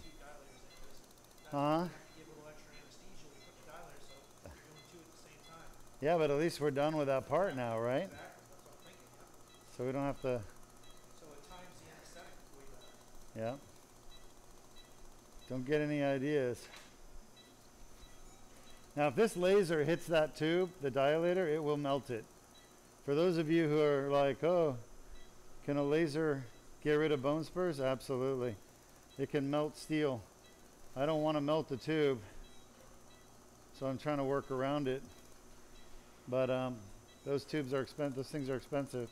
Huh? At yeah, but at least we're done with that part now, right? So we don't have to, So it times the anesthetic yeah. Don't get any ideas. Now, if this laser hits that tube, the dilator, it will melt it. For those of you who are like, oh, can a laser get rid of bone spurs? Absolutely. It can melt steel. I don't want to melt the tube, so I'm trying to work around it. But um, those tubes are expensive. Those things are expensive.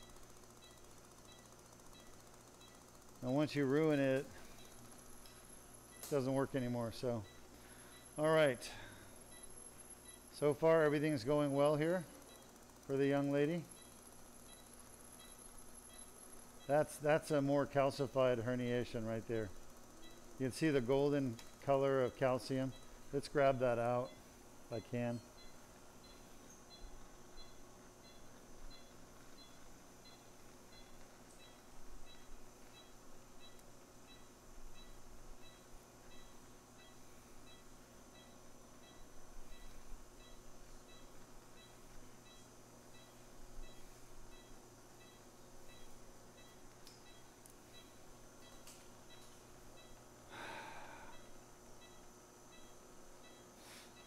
And once you ruin it, it doesn't work anymore. So, all right. So far, everything's going well here for the young lady. That's that's a more calcified herniation right there. You can see the golden color of calcium. Let's grab that out if I can.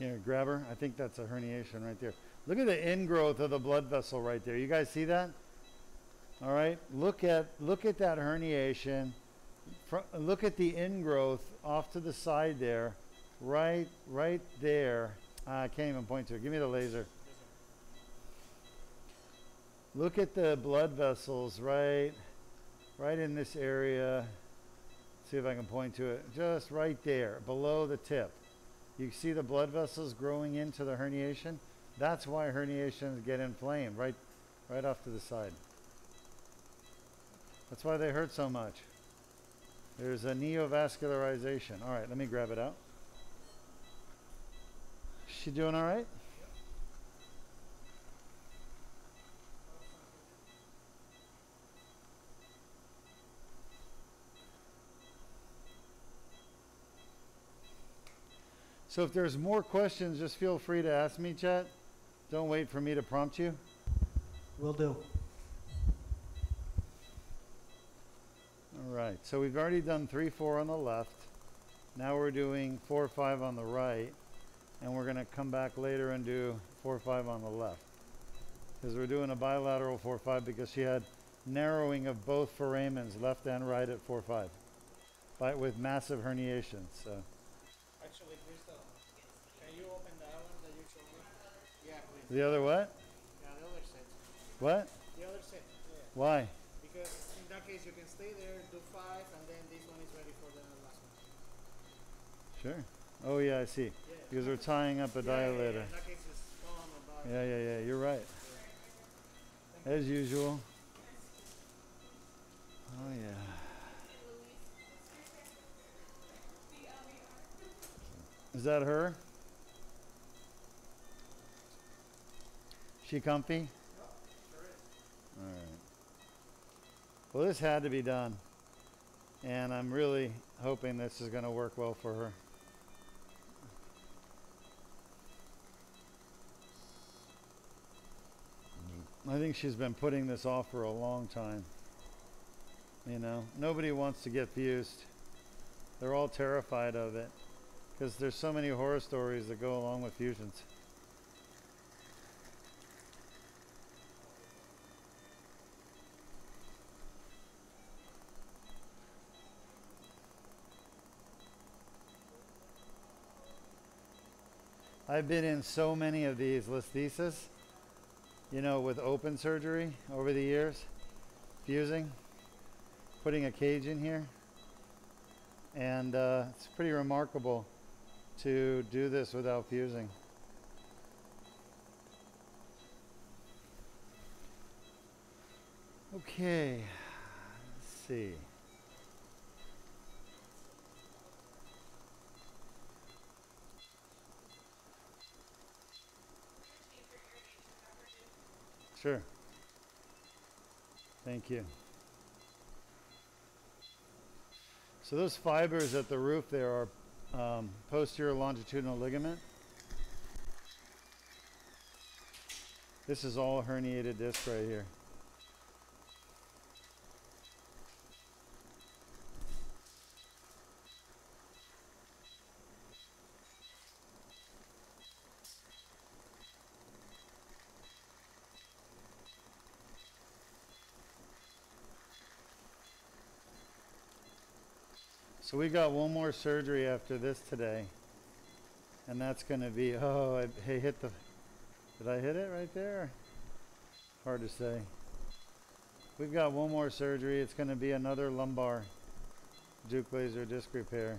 Here, grab her. I think that's a herniation right there. Look at the ingrowth of the blood vessel right there. You guys see that? All right. Look at look at that herniation. Look at the ingrowth off to the side there, right right there. Ah, I can't even point to it. Give me the laser. Look at the blood vessels right right in this area. See if I can point to it. Just right there, below the tip. You see the blood vessels growing into the herniation? That's why herniations get inflamed, right, right off to the side. That's why they hurt so much. There's a neovascularization. All right, let me grab it out. She doing all right? So if there's more questions, just feel free to ask me, Chet. Don't wait for me to prompt you. Will do. All right, so we've already done three, four on the left. Now we're doing four, five on the right, and we're gonna come back later and do four, five on the left. Because we're doing a bilateral four, five because she had narrowing of both foramens, left and right at four, five, but with massive herniations, so. Actually, Crystal, can you open that one that you showed me? Yeah, please. The other what? Yeah, the other set. What? The other set. Yeah. Why? Because in that case, you can stay there, do five, and then this one is ready for the last one. Sure. Oh, yeah, I see. Yeah. Because we're tying up a Yeah, yeah, yeah, dilator. In that case, it's column or bar. Yeah, yeah, yeah, you're right. As usual. Oh, yeah. Is that her? She comfy? Yep. All right. Well, this had to be done. And I'm really hoping this is going to work well for her. I think she's been putting this off for a long time. You know, nobody wants to get fused. They're all terrified of it because there's so many horror stories that go along with fusions. I've been in so many of these listhesis you know, with open surgery over the years, fusing, putting a cage in here. And uh, it's pretty remarkable to do this without fusing. Okay, let's see. Sure. Thank you. So those fibers at the roof there are um, posterior longitudinal ligament. This is all herniated disc right here. So we got one more surgery after this today. And that's going to be, oh, I, hit the, did I hit it right there? Hard to say. We've got one more surgery. It's going to be another lumbar Deuk laser disc repair.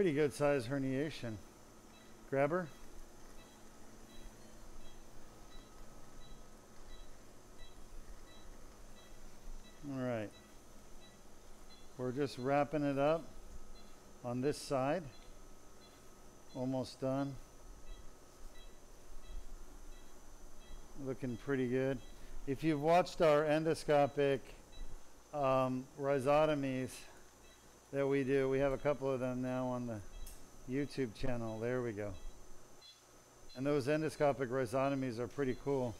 Pretty good size herniation. Grab her. All right. We're just wrapping it up on this side. Almost done. Looking pretty good. If you've watched our endoscopic um, rhizotomies, that we do. We have a couple of them now on the YouTube channel. There we go. And those endoscopic rhizotomies are pretty cool.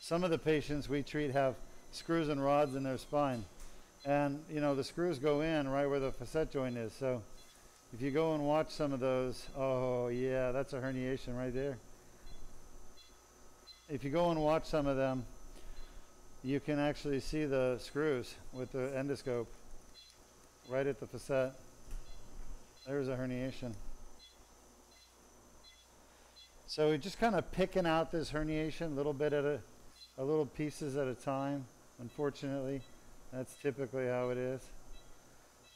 Some of the patients we treat have screws and rods in their spine. And, you know, the screws go in right where the facet joint is. So if you go and watch some of those, oh, yeah, that's a herniation right there. If you go and watch some of them, you can actually see the screws with the endoscope right at the facet. There's a herniation. So we're just kind of picking out this herniation a little bit at a, a little pieces at a time. Unfortunately, that's typically how it is.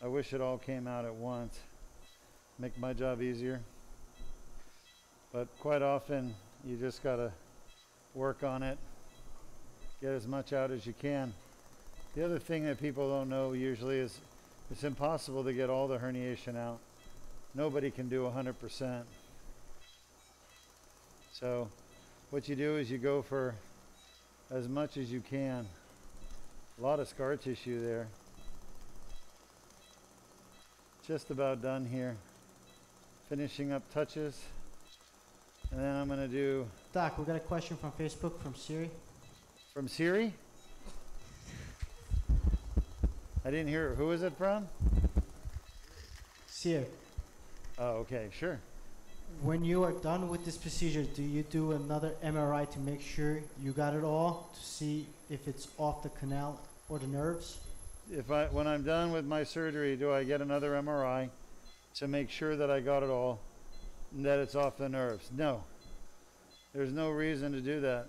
I wish it all came out at once. Make my job easier. But quite often, you just got to work on it. Get as much out as you can. The other thing that people don't know usually is it's impossible to get all the herniation out. Nobody can do 100%. So what you do is you go for as much as you can. A lot of scar tissue there. Just about done here. Finishing up touches. And then I'm going to do Doc, we got a question from Facebook from Siri. from Siri. I didn't hear. Who is it from? Siri, Oh, okay, sure. when you are done with this procedure, do you do another MRI to make sure you got it all to see if it's off the canal or the nerves? If I, when I'm done with my surgery, do I get another MRI to make sure that I got it all and that it's off the nerves? No. There's no reason to do that.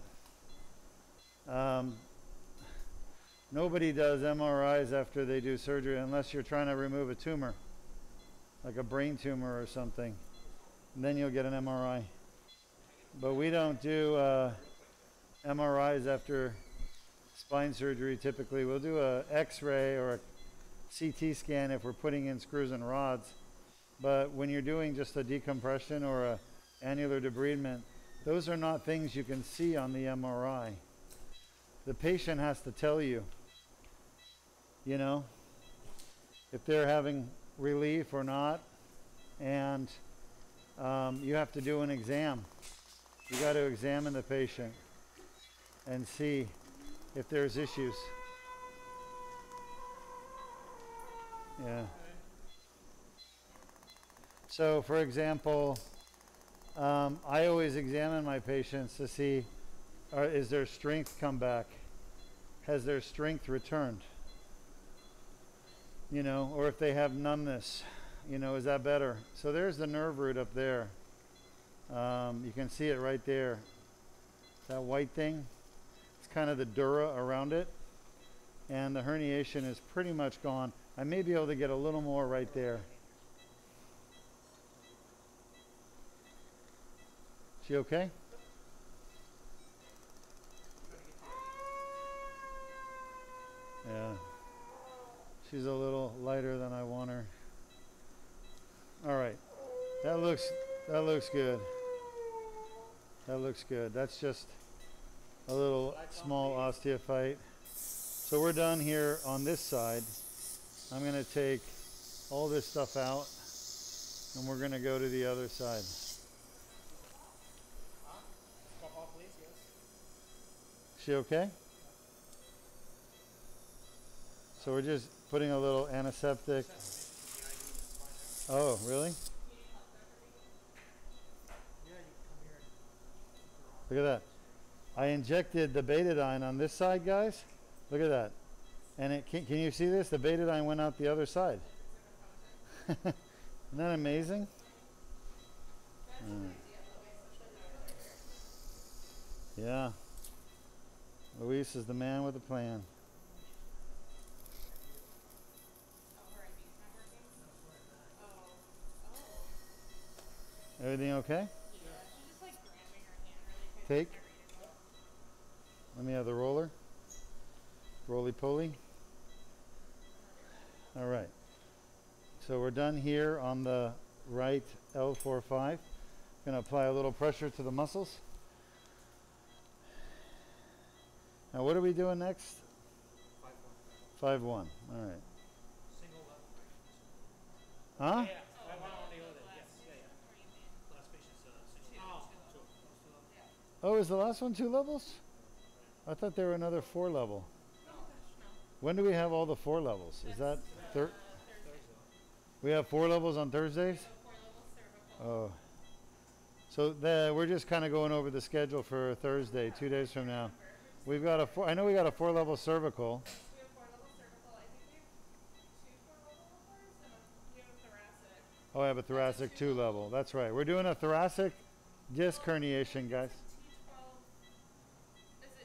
Um, nobody does MRIs after they do surgery unless you're trying to remove a tumor, like a brain tumor or something. And then you'll get an MRI. But we don't do uh, MRIs after spine surgery typically we'll do a x-ray or a CT scan if we're putting in screws and rods but when you're doing just a decompression or a annular debridement those are not things you can see on the MRI the patient has to tell you you know if they're having relief or not and um, you have to do an exam you got to examine the patient and see if there's issues. Yeah. So, for example, um, I always examine my patients to see are, is their strength come back? Has their strength returned? You know, or if they have numbness, you know, is that better? So there's the nerve root up there. Um, you can see it right there. That white thing it's kind of the dura around it and the herniation is pretty much gone. I may be able to get a little more right there. She okay? She's a little lighter than I want her. All right. That looks that looks good. That looks good. That's just a little small osteophyte. So we're done here on this side. I'm going to take all this stuff out and we're going to go to the other side. She okay? So we're just putting a little antiseptic. Oh, really? Look at that. I injected the betadine on this side, guys. Look at that. And it can, can you see this? The betadine went out the other side. Isn't that amazing? Yeah. Luis is the man with the plan. Everything okay? Take. Let me have the roller. Roly poly. All right. So we're done here on the right L45. Going to apply a little pressure to the muscles. Now what are we doing next? five one. 5-1. All right. Single left. Huh? Yeah, five one on the other, yes, yeah, yeah. Last patient's, uh, single. Oh, two. Oh, is the last one two levels? I thought they were another four level. When do we have all the four levels? Is that thir- We have four levels on Thursdays? Oh. So the, we're just kind of going over the schedule for Thursday, two days from now. We've got a four, I know we got a four level cervical. Oh, I have a thoracic two level. That's right. We're doing a thoracic disc herniation, guys.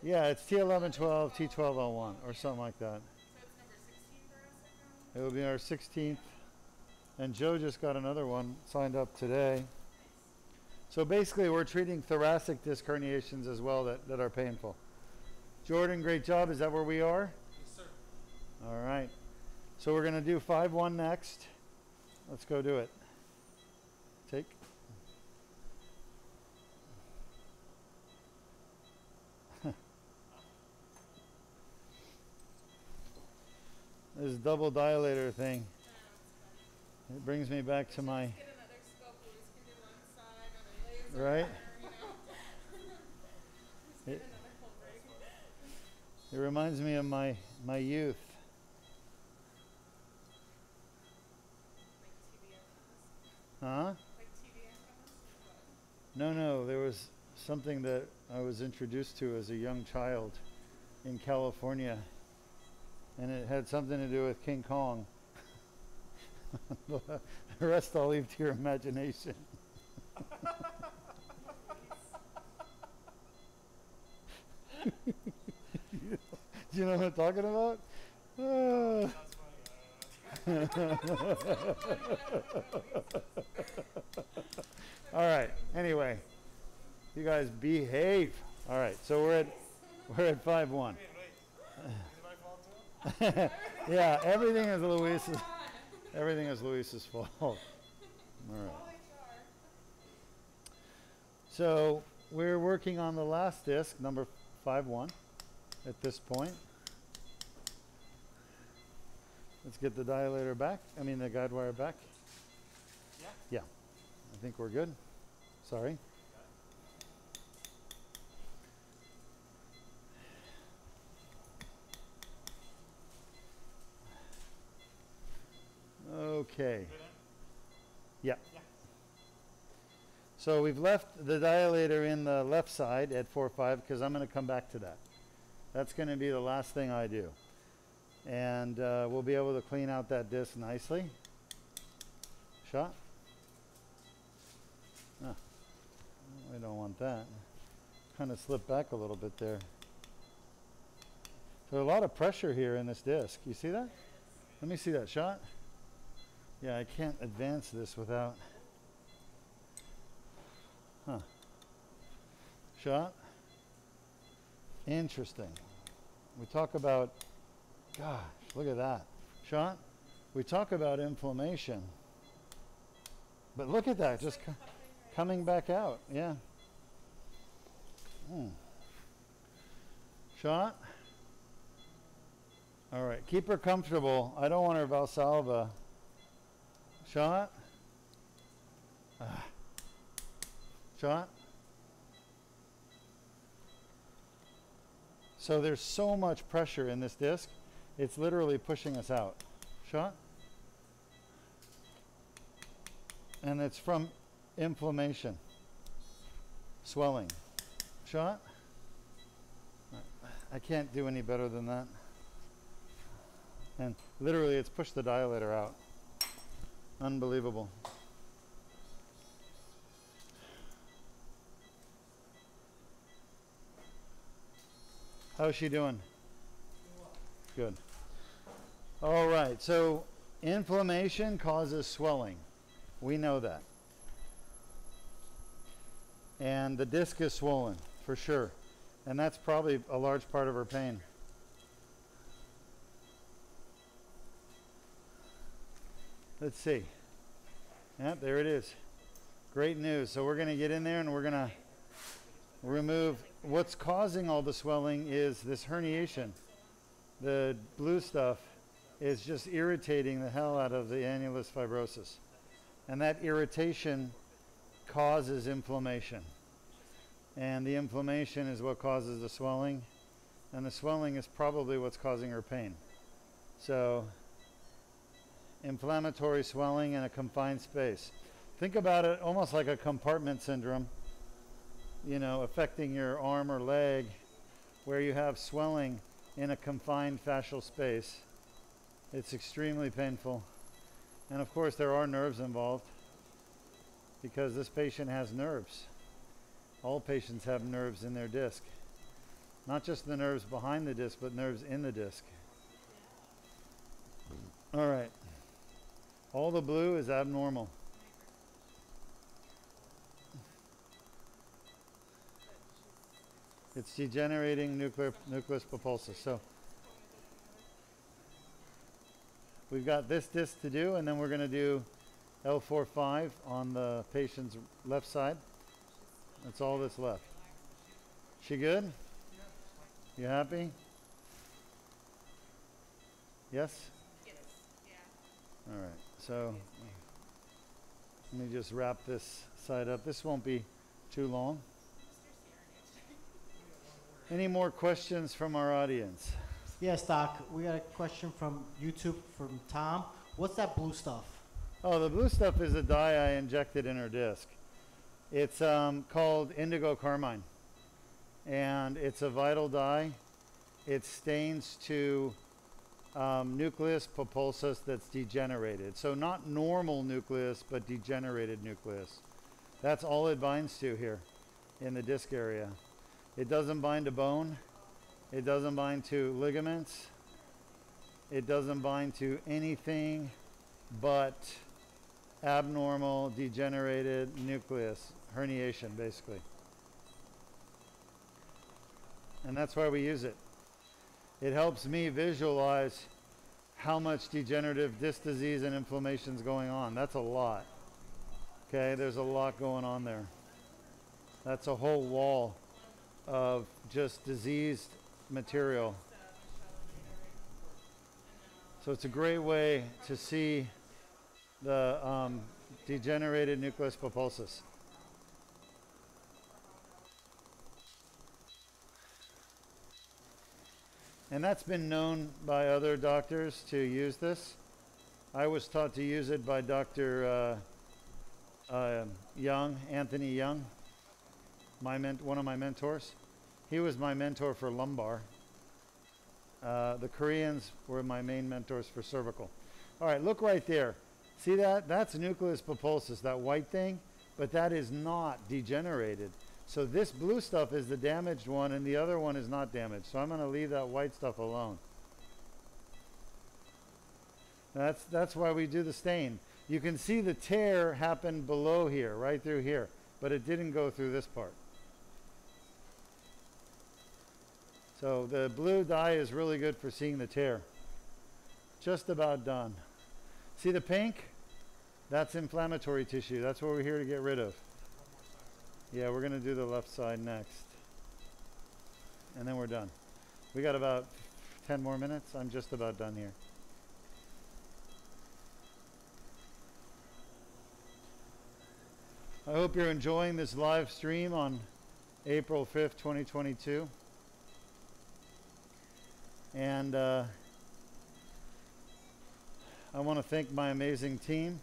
Yeah, it's T1112, T1201, or something like that. It will be our 16th. And Joe just got another one signed up today. So basically, we're treating thoracic disc herniations as well that, that are painful. Jordan, great job. Is that where we are? Yes, sir. All right. So we're going to do 5 1 next. Let's go do it. Take. This double dilator thing. It brings me back to my Get another scope, Luis can do one side and a laser. right. You know? Just It- get another full rig. It reminds me of my my youth. Huh? Like TB antennas? No, no. There was something that I was introduced to as a young child in California, and it had something to do with King Kong. the rest I'll leave to your imagination. Do you know what I'm talking about? All right. Anyway, you guys behave. All right. So we're at we're at five one. yeah. Everything is Luis's. Everything is Luis's fault. All right. So we're working on the last disc, number five one, at this point. Let's get the dilator back. I mean the guide wire back. Yeah. Yeah. I think we're good. Sorry. Okay. Yeah. So we've left the dilator in the left side at 4.5 because I'm going to come back to that. That's going to be the last thing I do. And uh, we'll be able to clean out that disc nicely. Shot? Ah, we don't want that. Kind of slipped back a little bit there. So a lot of pressure here in this disc. You see that? Let me see that shot. Yeah, I can't advance this without. Huh. Shot. Interesting. We talk about, gosh, look at that. Shot. We talk about inflammation. But look at that, just co- coming back out. Yeah. Hmm. Shot. All right, keep her comfortable. I don't want her Valsalva. Shot. Ah. Shot. So there's so much pressure in this disc, it's literally pushing us out. Shot. And it's from inflammation, swelling. Shot. I can't do any better than that. And literally, it's pushed the dilator out. Unbelievable. How's she doing? Good. All right, so inflammation causes swelling. We know that. And the disc is swollen, for sure. And that's probably a large part of her pain. Let's see. Yep, there it is. Great news. So we're going to get in there and we're going to remove what's causing all the swelling is this herniation. The blue stuff is just irritating the hell out of the annulus fibrosus. And that irritation causes inflammation. And the inflammation is what causes the swelling. And the swelling is probably what's causing her pain. So, inflammatory swelling in a confined space. Think about it almost like a compartment syndrome, you know, affecting your arm or leg, where you have swelling in a confined fascial space. It's extremely painful. And of course, there are nerves involved because this patient has nerves. All patients have nerves in their disc. Not just the nerves behind the disc, but nerves in the disc. All right. All the blue is abnormal. It's degenerating nuclear nucleus pulposus. So we've got this disc to do, and then we're going to do L45 on the patient's left side. That's all that's left. She good? You happy? Yes? All right, so let me just wrap this side up. This won't be too long. Any more questions from our audience? Yes, Doc. We got a question from YouTube from Tom. What's that blue stuff? Oh, the blue stuff is a dye I injected in her disc. It's um, called indigo carmine, and it's a vital dye. It stains to um, nucleus pulposus that's degenerated. So not normal nucleus, but degenerated nucleus. That's all it binds to here in the disc area. It doesn't bind to bone. It doesn't bind to ligaments. It doesn't bind to anything but abnormal degenerated nucleus herniation basically and that's why we use it it helps me visualize how much degenerative disc disease and inflammation is going on. That's a lot. Okay there's a lot going on there. That's a whole wall of just diseased material. So it's a great way to see the um, degenerated nucleus pulposus. And that's been known by other doctors to use this. I was taught to use it by Dr. Uh, uh, Young, Anthony Young, my one of my mentors. He was my mentor for lumbar. Uh, the Koreans were my main mentors for cervical. All right, look right there. See that? That's nucleus pulposus, that white thing, but that is not degenerated. So this blue stuff is the damaged one and the other one is not damaged. So I'm going to leave that white stuff alone. That's, that's why we do the stain. You can see the tear happen below here, right through here, but it didn't go through this part. So the blue dye is really good for seeing the tear. Just about done. See the pink? That's inflammatory tissue. That's what we're here to get rid of. Yeah, we're going to do the left side next. And then we're done. We got about 10 more minutes. I'm just about done here. I hope you're enjoying this live stream on April 5th, 2022. And uh, I want to thank my amazing team,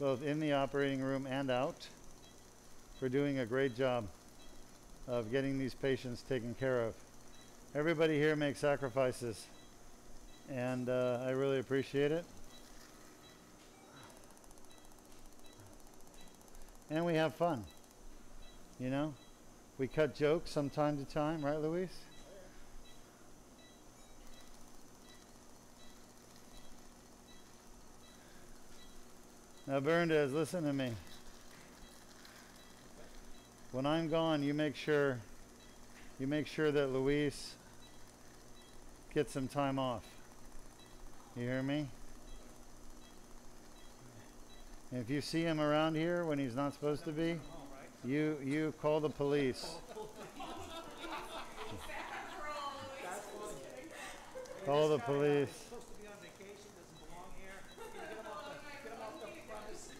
both in the operating room and out, for doing a great job of getting these patients taken care of. Everybody here makes sacrifices, and uh, I really appreciate it. And we have fun. You know, we cut jokes from time to time, right, Luis? Now, Berndes, listen to me. When I'm gone, you make sure you make sure that Luis gets some time off. You hear me? And if you see him around here when he's not supposed to be, you you call the police. Call the police. Supposed to be on vacation, doesn't belong here. Get him off the, get him off the premises.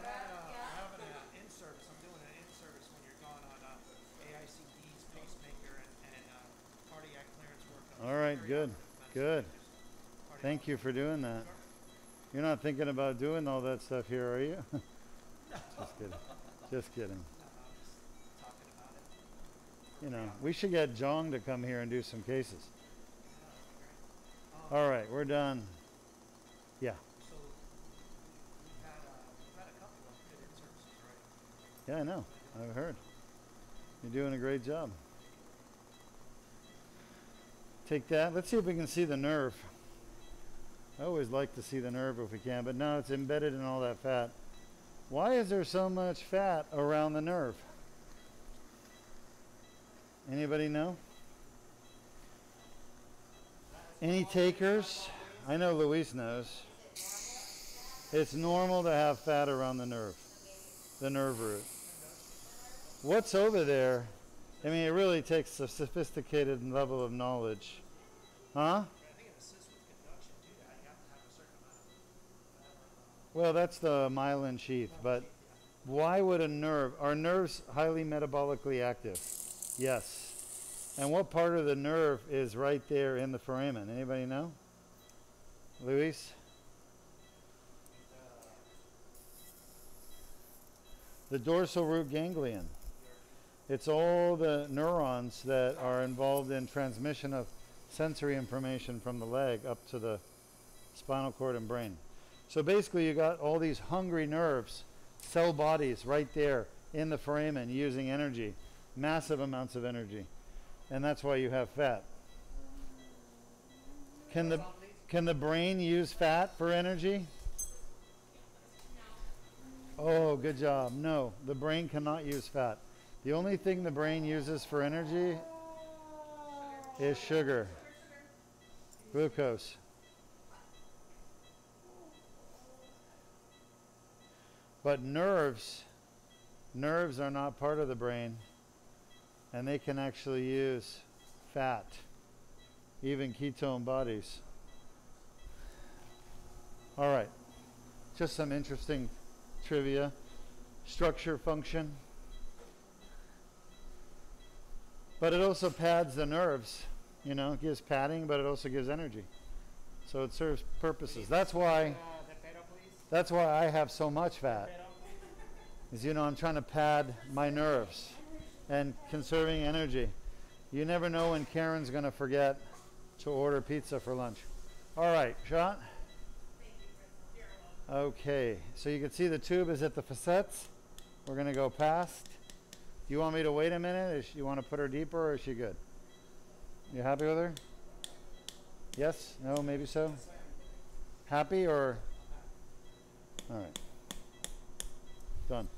We're having a, we're having an in-service, I'm doing an in-service when you're gone on, uh, AICD's pacemaker and, and, uh, cardiac clearance work. on All right, good, good. Thank you for doing that. You're not thinking about doing all that stuff here, are you? Just kidding. Just kidding. You know, we should get Jong to come here and do some cases. All right, we're done. Yeah, yeah, I know. I've heard. You're doing a great job. Take that. Let's see if we can see the nerve. I always like to see the nerve if we can, but now it's embedded in all that fat. Why is there so much fat around the nerve? Anybody know? Any takers? I know Luis knows. It's normal to have fat around the nerve, the nerve root. What's over there I mean, it really takes a sophisticated level of knowledge. Huh? Uh, Well, that's the myelin sheath, but why would a nerve, are nerves highly metabolically active? Yes. And what part of the nerve is right there in the foramen? Anybody know? Luis? The dorsal root ganglion. It's all the neurons that are involved in transmission of sensory information from the leg up to the spinal cord and brain. So basically, you got all these hungry nerves, cell bodies right there in the foramen using energy, massive amounts of energy. And that's why you have fat. Can the, can the brain use fat for energy? Oh, good job. No, the brain cannot use fat. The only thing the brain uses for energy is sugar, glucose. But nerves, nerves are not part of the brain, and they can actually use fat, even ketone bodies. All right, just some interesting trivia. Structure function. But it also pads the nerves, you know, it gives padding, but it also gives energy. So it serves purposes. That's why that's why I have so much fat. Is you know I'm trying to pad my nerves and conserving energy. You never know when Karen's going to forget to order pizza for lunch. All right, shot. Okay, so you can see the tube is at the facets. We're going to go past. Do you want me to wait a minute? Is she, you want to put her deeper or is she good? You happy with her? Yes? No? Maybe so? Happy or? All right. Done.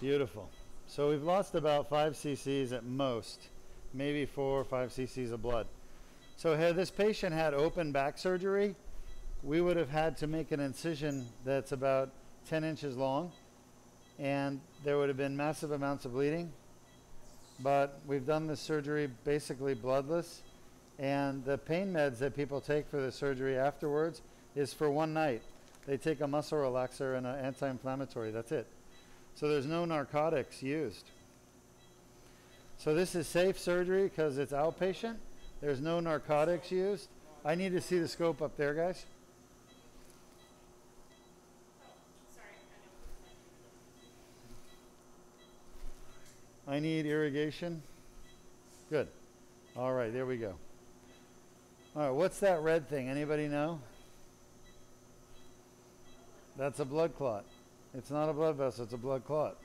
Beautiful. So we've lost about 5 cc's at most, maybe 4 or 5 cc's of blood. So had this patient had open back surgery, we would have had to make an incision that's about 10 inches long, and there would have been massive amounts of bleeding. But we've done this surgery basically bloodless, and the pain meds that people take for the surgery afterwards is for one night. They take a muscle relaxer and an anti-inflammatory. That's it. So there's no narcotics used. So this is safe surgery because it's outpatient. There's no narcotics used. I need to see the scope up there, guys. I need irrigation. Good. All right, there we go. All right, what's that red thing? Anybody know? That's a blood clot. It's not a blood vessel, it's a blood clot.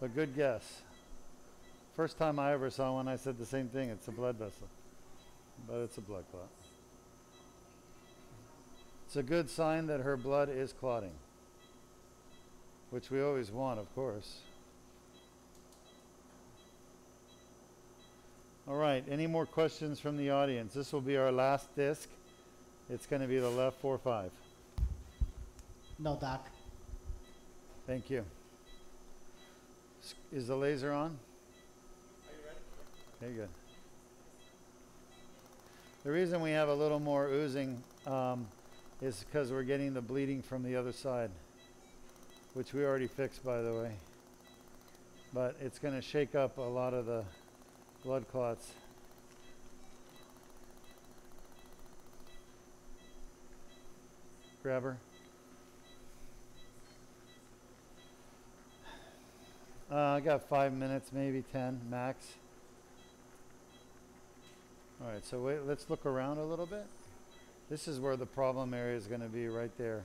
A good guess. First time I ever saw one, I said the same thing. It's a blood vessel. But it's a blood clot. It's a good sign that her blood is clotting, which we always want, of course. All right, any more questions from the audience? This will be our last disc. It's going to be the left 4 5. No, doc. Thank you. Is the laser on? Okay, good. The reason we have a little more oozing um, is because we're getting the bleeding from the other side, which we already fixed, by the way. But it's going to shake up a lot of the blood clots. Grab her. Uh, I got five minutes, maybe ten max. All right, so wait, let's look around a little bit. This is where the problem area is going to be right there.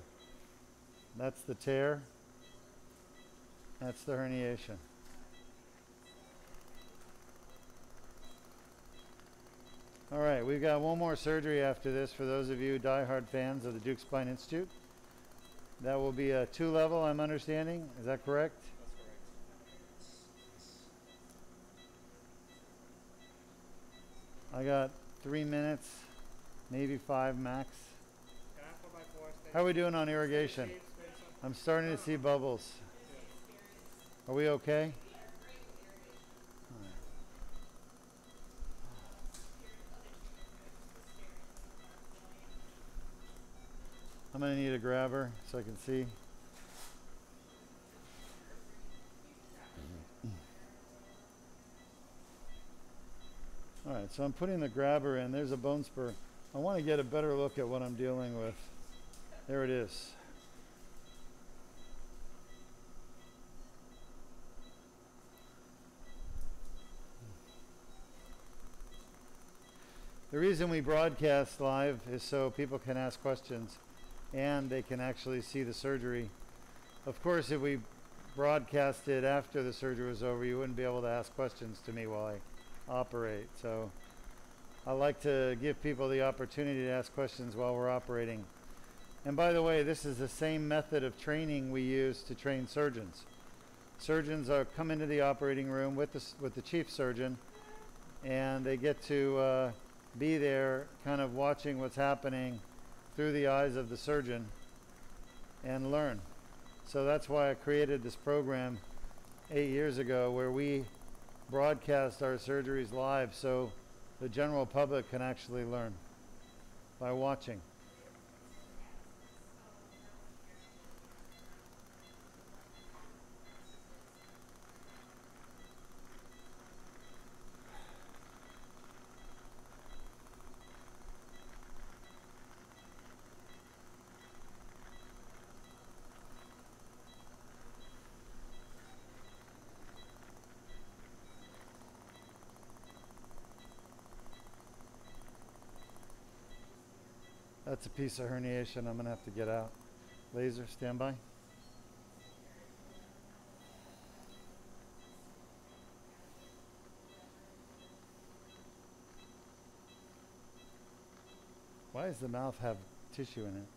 That's the tear. That's the herniation. All right, we've got one more surgery after this for those of you die-hard fans of the Deuk Spine Institute. That will be a two-level, I'm understanding. Is that correct? I got three minutes, maybe five max. How are we doing on irrigation? I'm starting to see bubbles. Are we okay? I'm gonna need a grabber so I can see. Alright, so I'm putting the grabber in. There's a bone spur. I want to get a better look at what I'm dealing with. There it is. The reason we broadcast live is so people can ask questions and they can actually see the surgery. Of course, if we broadcasted after the surgery was over, you wouldn't be able to ask questions to me while I operate. So I like to give people the opportunity to ask questions while we're operating. And by the way, this is the same method of training we use to train surgeons. Surgeons are come into the operating room with the, with the chief surgeon, and they get to uh, be there, kind of watching what's happening through the eyes of the surgeon, and learn. So that's why I created this program eight years ago, where we broadcast our surgeries live, so the general public can actually learn by watching. That's a piece of herniation I'm gonna have to get out. Laser, standby. Why does the mouth have tissue in it?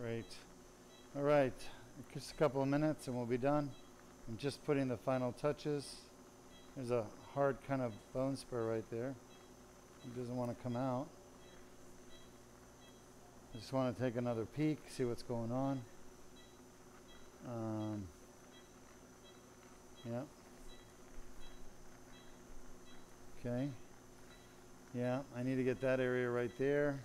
Great. All right, just a couple of minutes and we'll be done. I'm just putting the final touches. There's a hard kind of bone spur right there. It doesn't want to come out. I just want to take another peek, see what's going on. Um, yeah. Okay. Yeah, I need to get that area right there.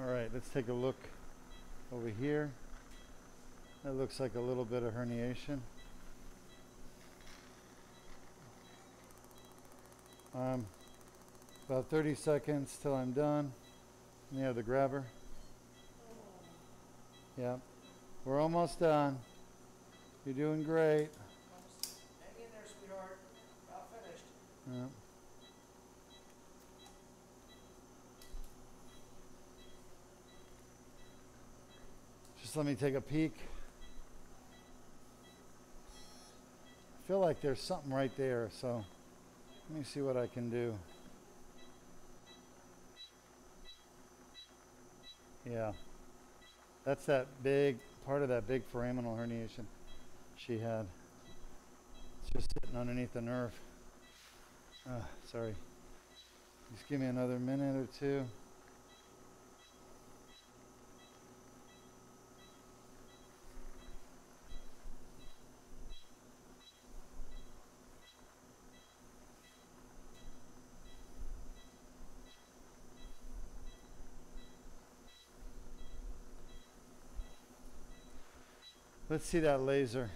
All right, let's take a look over here. That looks like a little bit of herniation. Um, about 30 seconds till I'm done. And have the grabber. Yep. We're almost done. You're doing great. Hang in there, sweetheart. About finished. Yep. Let me take a peek. I feel like there's something right there, so let me see what I can do. Yeah. That's that big part of that big foraminal herniation she had. It's just sitting underneath the nerve. Ah, sorry. Just give me another minute or two. Let's see that laser.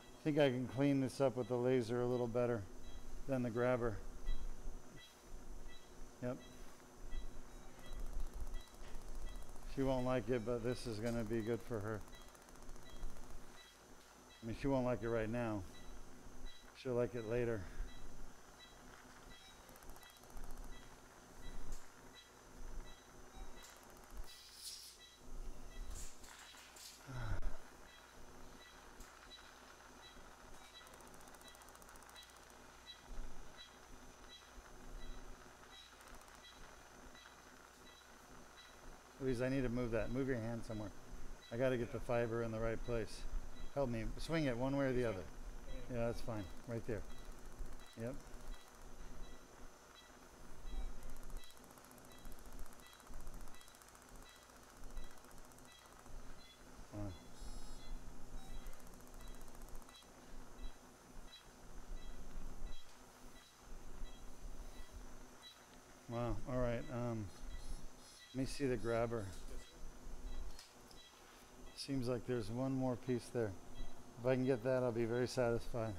I think I can clean this up with the laser a little better than the grabber. Yep. She won't like it, but this is going to be good for her. I mean, she won't like it right now. She'll like it later. I need to move that. Move your hand somewhere. I got to get the fiber in the right place. Help me. Swing it one way or the other. Yeah, that's fine. Right there. Yep. Wow. Wow. All right. Um, let me see the grabber. Seems like there's one more piece there. If I can get that, I'll be very satisfied.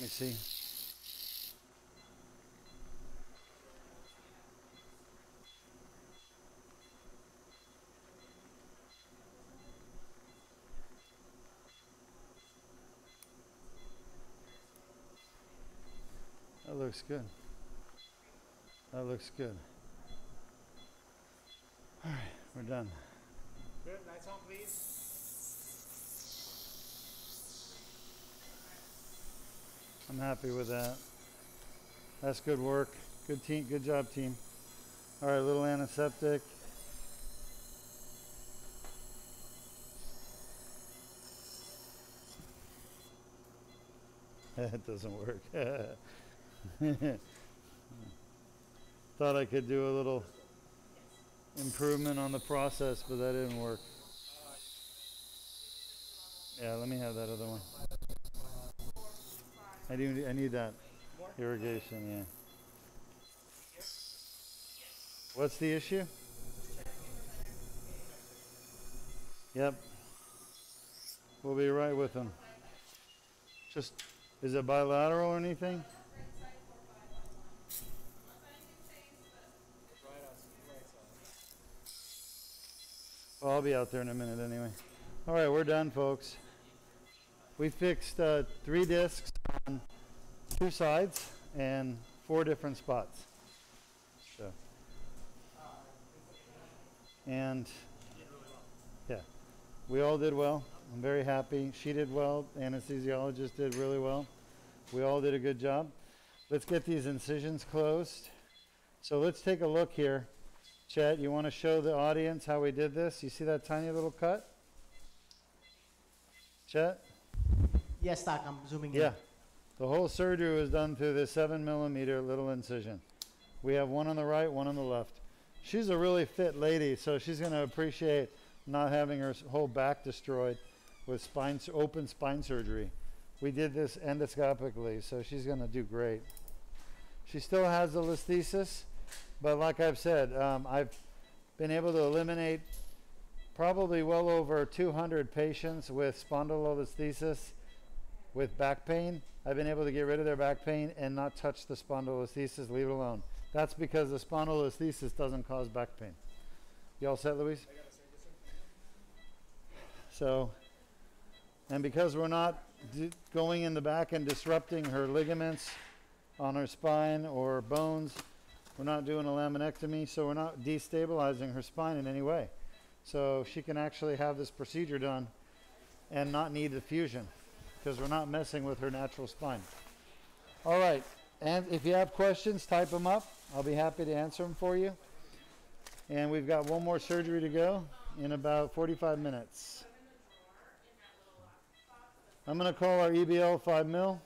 Let me see. That looks good. That looks good. All right, we're done. Good, lights on, please. I'm happy with that. That's good work. Good team. Good job, team. All right, little antiseptic. That doesn't work. Thought I could do a little improvement on the process, but that didn't work. Yeah, let me have that other one. I do. I need that irrigation. Yeah. What's the issue? Yep. We'll be right with them. Just, is it bilateral or anything? I'll be out there in a minute anyway. All right, we're done, folks. We fixed uh, three discs on two sides and four different spots. So, and yeah, we all did well. I'm very happy. She did well. The anesthesiologist did really well. We all did a good job. Let's get these incisions closed. So let's take a look here. Chet, you want to show the audience how we did this? You see that tiny little cut? Chet? Yes, Doc, I'm zooming in. Yeah. The whole surgery was done through this seven millimeter little incision. We have one on the right, one on the left. She's a really fit lady, so she's going to appreciate not having her whole back destroyed with spine open spine surgery. We did this endoscopically, so she's going to do great. She still has the listhesis, but like I've said, um, I've been able to eliminate probably well over 200 patients with spondylolisthesis with back pain. I've been able to get rid of their back pain and not touch the spondylolisthesis, leave it alone. That's because the spondylolisthesis doesn't cause back pain. You all set, Luis? So, and because we're not d- going in the back and disrupting her ligaments on her spine or bones, we're not doing a laminectomy, so we're not destabilizing her spine in any way. So she can actually have this procedure done and not need the fusion because we're not messing with her natural spine. All right, and if you have questions, type them up. I'll be happy to answer them for you. And we've got one more surgery to go in about 45 minutes. I'm going to call our EBL 5 mil.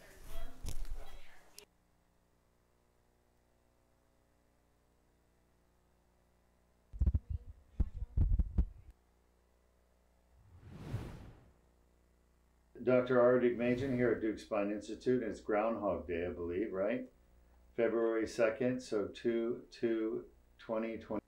Dr. R. Deukmedjian here at Deuk Spine Institute. It's Groundhog Day, I believe, right? February 2nd, so 2 2 2020.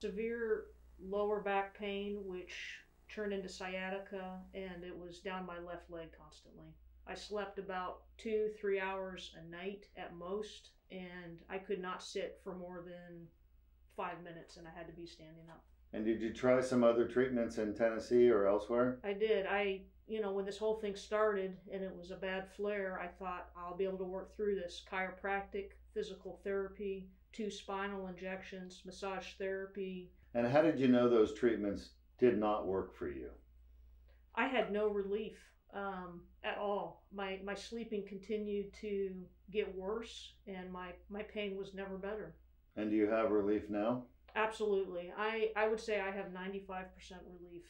Severe lower back pain, which turned into sciatica, and it was down my left leg constantly. I slept about two, three hours a night at most, and I could not sit for more than five minutes, and I had to be standing up. And did you try some other treatments in Tennessee or elsewhere? I did. I, you know, when this whole thing started and it was a bad flare, I thought I'll be able to work through this. Chiropractic, physical therapy, two spinal injections, massage therapy. And how did you know those treatments did not work for you? I had no relief um, at all. My my sleeping continued to get worse, and my my pain was never better. And do you have relief now? Absolutely, I I would say I have ninety five percent relief,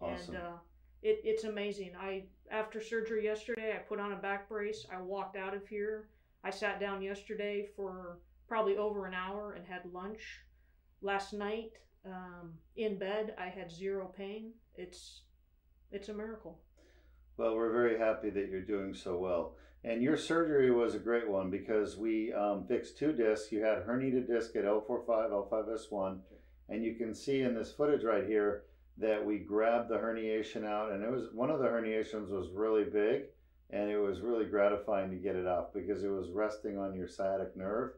Awesome. and uh, it it's amazing. I after surgery yesterday, I put on a back brace. I walked out of here. I sat down yesterday for probably over an hour and had lunch. Last night, um, in bed, I had zero pain. It's it's a miracle. Well, we're very happy that you're doing so well. And your surgery was a great one because we um, fixed two discs. You had herniated disc at L45, L5S1, and you can see in this footage right here that we grabbed the herniation out, and it was one of the herniations was really big, and it was really gratifying to get it off because it was resting on your sciatic nerve.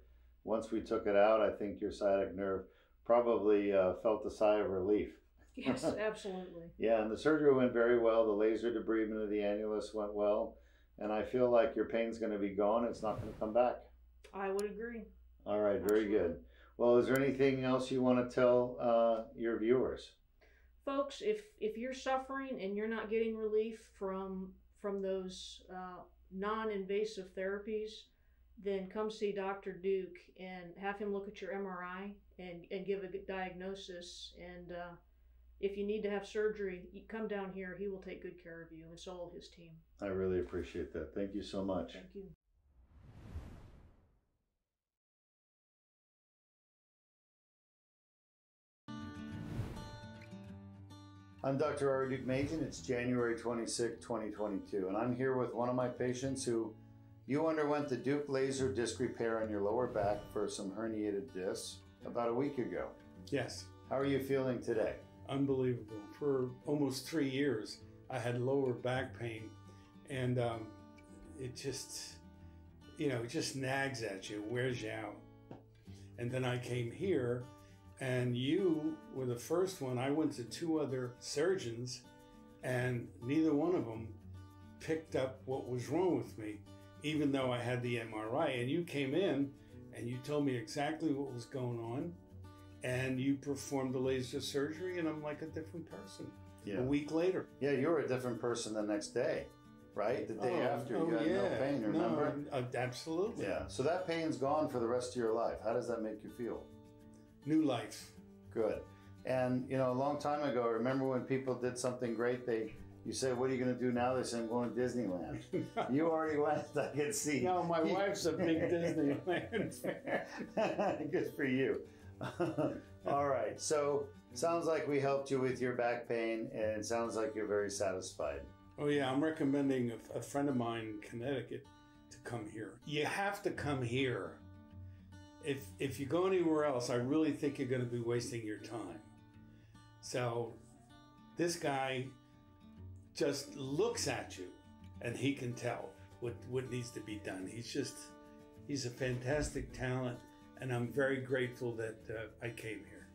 Once we took it out, I think your sciatic nerve probably uh, felt a sigh of relief. Yes, absolutely. Yeah, and the surgery went very well. The laser debridement of the annulus went well, and I feel like your pain's going to be gone. It's not going to come back. I would agree. All right, very good. Well, is there anything else you want to tell uh, your viewers? folks if if you're suffering and you're not getting relief from from those uh, non-invasive therapies then come see dr Deuk and have him look at your mri and and give a diagnosis and uh, if you need to have surgery you come down here he will take good care of you and so will his team I really appreciate that. Thank you so much. thank you I'm Dr. Ari Deukmedjian. It's January 26, 2022, and I'm here with one of my patients who you underwent the Deuk laser disc repair on your lower back for some herniated discs about a week ago. Yes, How are you feeling today? unbelievable. For almost three years, I had lower back pain, and um, it just, you know, it just nags at you, wears you out. And then I came here, and you were the first one. I went to two other surgeons, and neither one of them picked up what was wrong with me, even though I had the MRI. And you came in, and you told me exactly what was going on and you performed the laser surgery, and I'm like a different person. Yeah. A week later. Yeah, you were a different person the next day, right? The day Oh, after, oh, you had no yeah. pain, No, remember? uh, absolutely. Yeah, so that pain's gone for the rest of your life. How does that make you feel? New life. Good. And you know, a long time ago, remember when people did something great? They you said, "What are you going to do now?" They said, "I'm going to Disneyland." you already went. I can see. no, my wife's a big Disneyland fan. Good for you. All right. So sounds like we helped you with your back pain, and it sounds like you're very satisfied. Oh yeah, I'm recommending a, a friend of mine in Connecticut to come here. You have to come here. If if you go anywhere else, I really think you're going to be wasting your time. So, this guy just looks at you, and he can tell what what needs to be done. He's just he's a fantastic talent, and I'm very grateful that uh, I came here.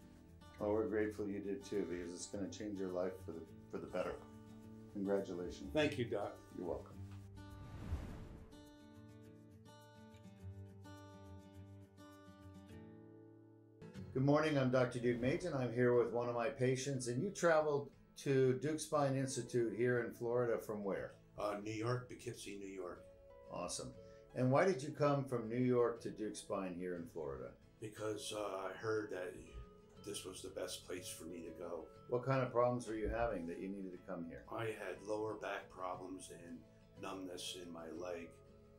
Well, we're grateful you did too, because it's going to change your life for the for the better. Congratulations. Thank you, Doc. You're welcome. Good morning. I'm Dr. Deukmedjian. I'm here with one of my patients, and you traveled to Deuk Spine Institute here in Florida from where? Uh, New York, Poughkeepsie, New York. Awesome. And why did you come from New York to Deuk Spine here in Florida? because uh, I heard that this was the best place for me to go. What kind of problems were you having that you needed to come here? I had lower back problems and numbness in my leg,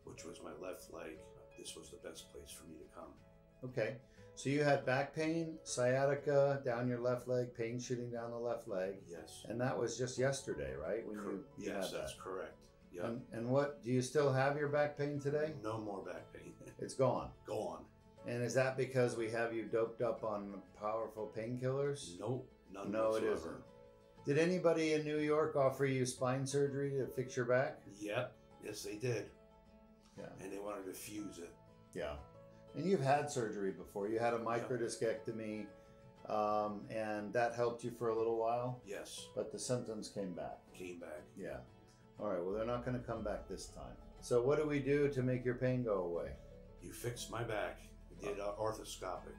which was my left leg. This was the best place for me to come. Okay. So you had back pain, sciatica down your left leg, pain shooting down the left leg, Yes. and that was just yesterday, right? When Cor- you, you yes, had that's that. correct. Yeah. And, and what do you still have your back pain today? no more back pain. It's gone. Gone. And is that because we have you doped up on powerful painkillers? Nope. None No, it whatsoever. isn't. Did anybody in New York offer you spine surgery to fix your back? Yep. Yes, they did. Yeah. And they wanted to fuse it. Yeah. And you've had surgery before. You had a microdiscectomy, um, and that helped you for a little while, Yes. but the symptoms came back. Came back. Yeah. All right. Well, they're not going to come back this time. So, what do we do to make your pain go away? You fixed my back. I did uh, arthroscopic.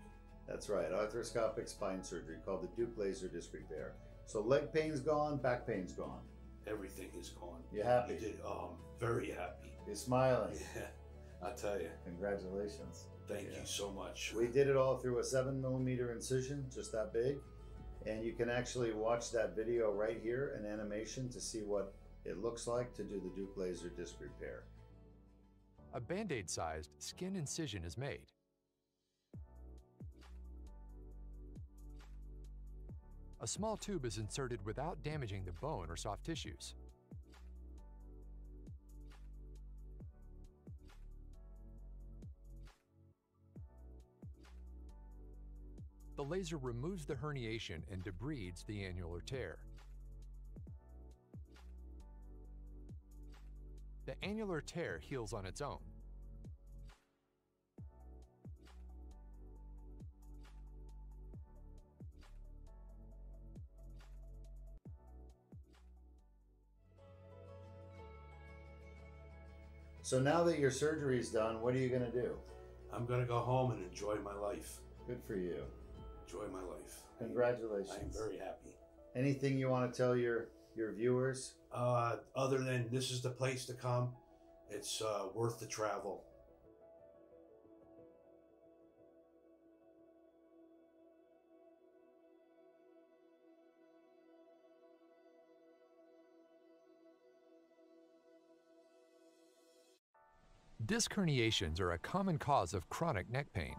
That's right. Arthroscopic spine surgery called the Deuk laser disc repair. So, leg pain's gone, back pain's gone. Everything is gone. You happy? You did. Um, very happy. You're smiling. Yeah. I tell you. Congratulations. Thank Yeah. you so much. We did it all through a seven millimeter incision, just that big. And you can actually watch that video right here, an animation, to see what it looks like to do the Deuk laser disc repair. A band aid sized skin incision is made. A small tube is inserted without damaging the bone or soft tissues. The laser removes the herniation and debrides the annular tear. The annular tear heals on its own. So now that your surgery is done, what are you going to do? I'm gonna go home and enjoy my life. Good for you. Enjoy my life. Congratulations. I am very happy. Anything you want to tell your your viewers? Uh, other than this is the place to come, it's uh, worth the travel. Disc herniations are a common cause of chronic neck pain.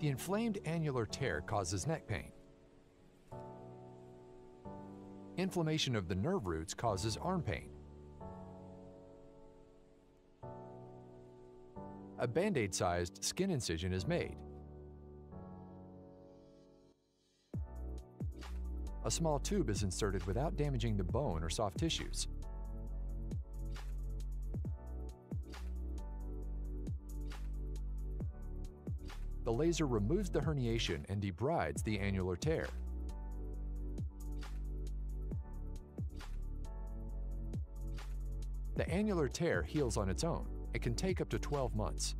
The inflamed annular tear causes neck pain. Inflammation of the nerve roots causes arm pain. A band aid sized skin incision is made. A small tube is inserted without damaging the bone or soft tissues. The laser removes the herniation and debrides the annular tear. The annular tear heals on its own. It can take up to 12 months.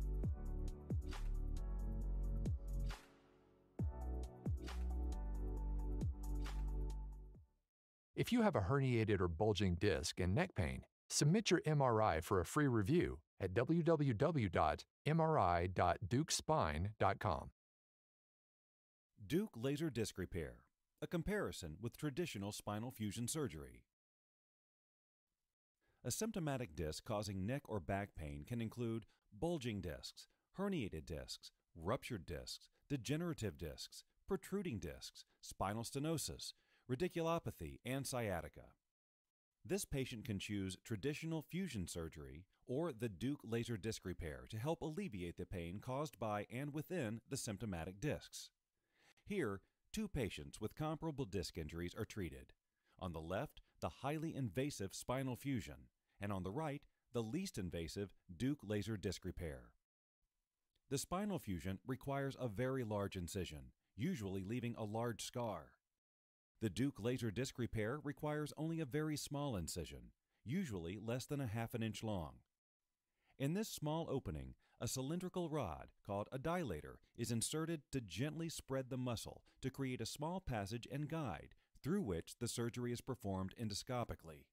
If you have a herniated or bulging disc and neck pain, submit your MRI for a free review at www.mri.deukspine.com. Deuk Laser Disc Repair, a comparison with traditional spinal fusion surgery. A symptomatic disc causing neck or back pain can include bulging discs, herniated discs, ruptured discs, degenerative discs, protruding discs, spinal stenosis, radiculopathy, and sciatica. This patient can choose traditional fusion surgery or the Deuk laser disc repair to help alleviate the pain caused by and within the symptomatic discs. Here, two patients with comparable disc injuries are treated. On the left, the highly invasive spinal fusion, and on the right, the least invasive Deuk laser disc repair. The spinal fusion requires a very large incision, usually leaving a large scar. The Deuk laser disc repair requires only a very small incision, usually less than a half an inch long. In this small opening, a cylindrical rod called a dilator is inserted to gently spread the muscle to create a small passage and guide through which the surgery is performed endoscopically.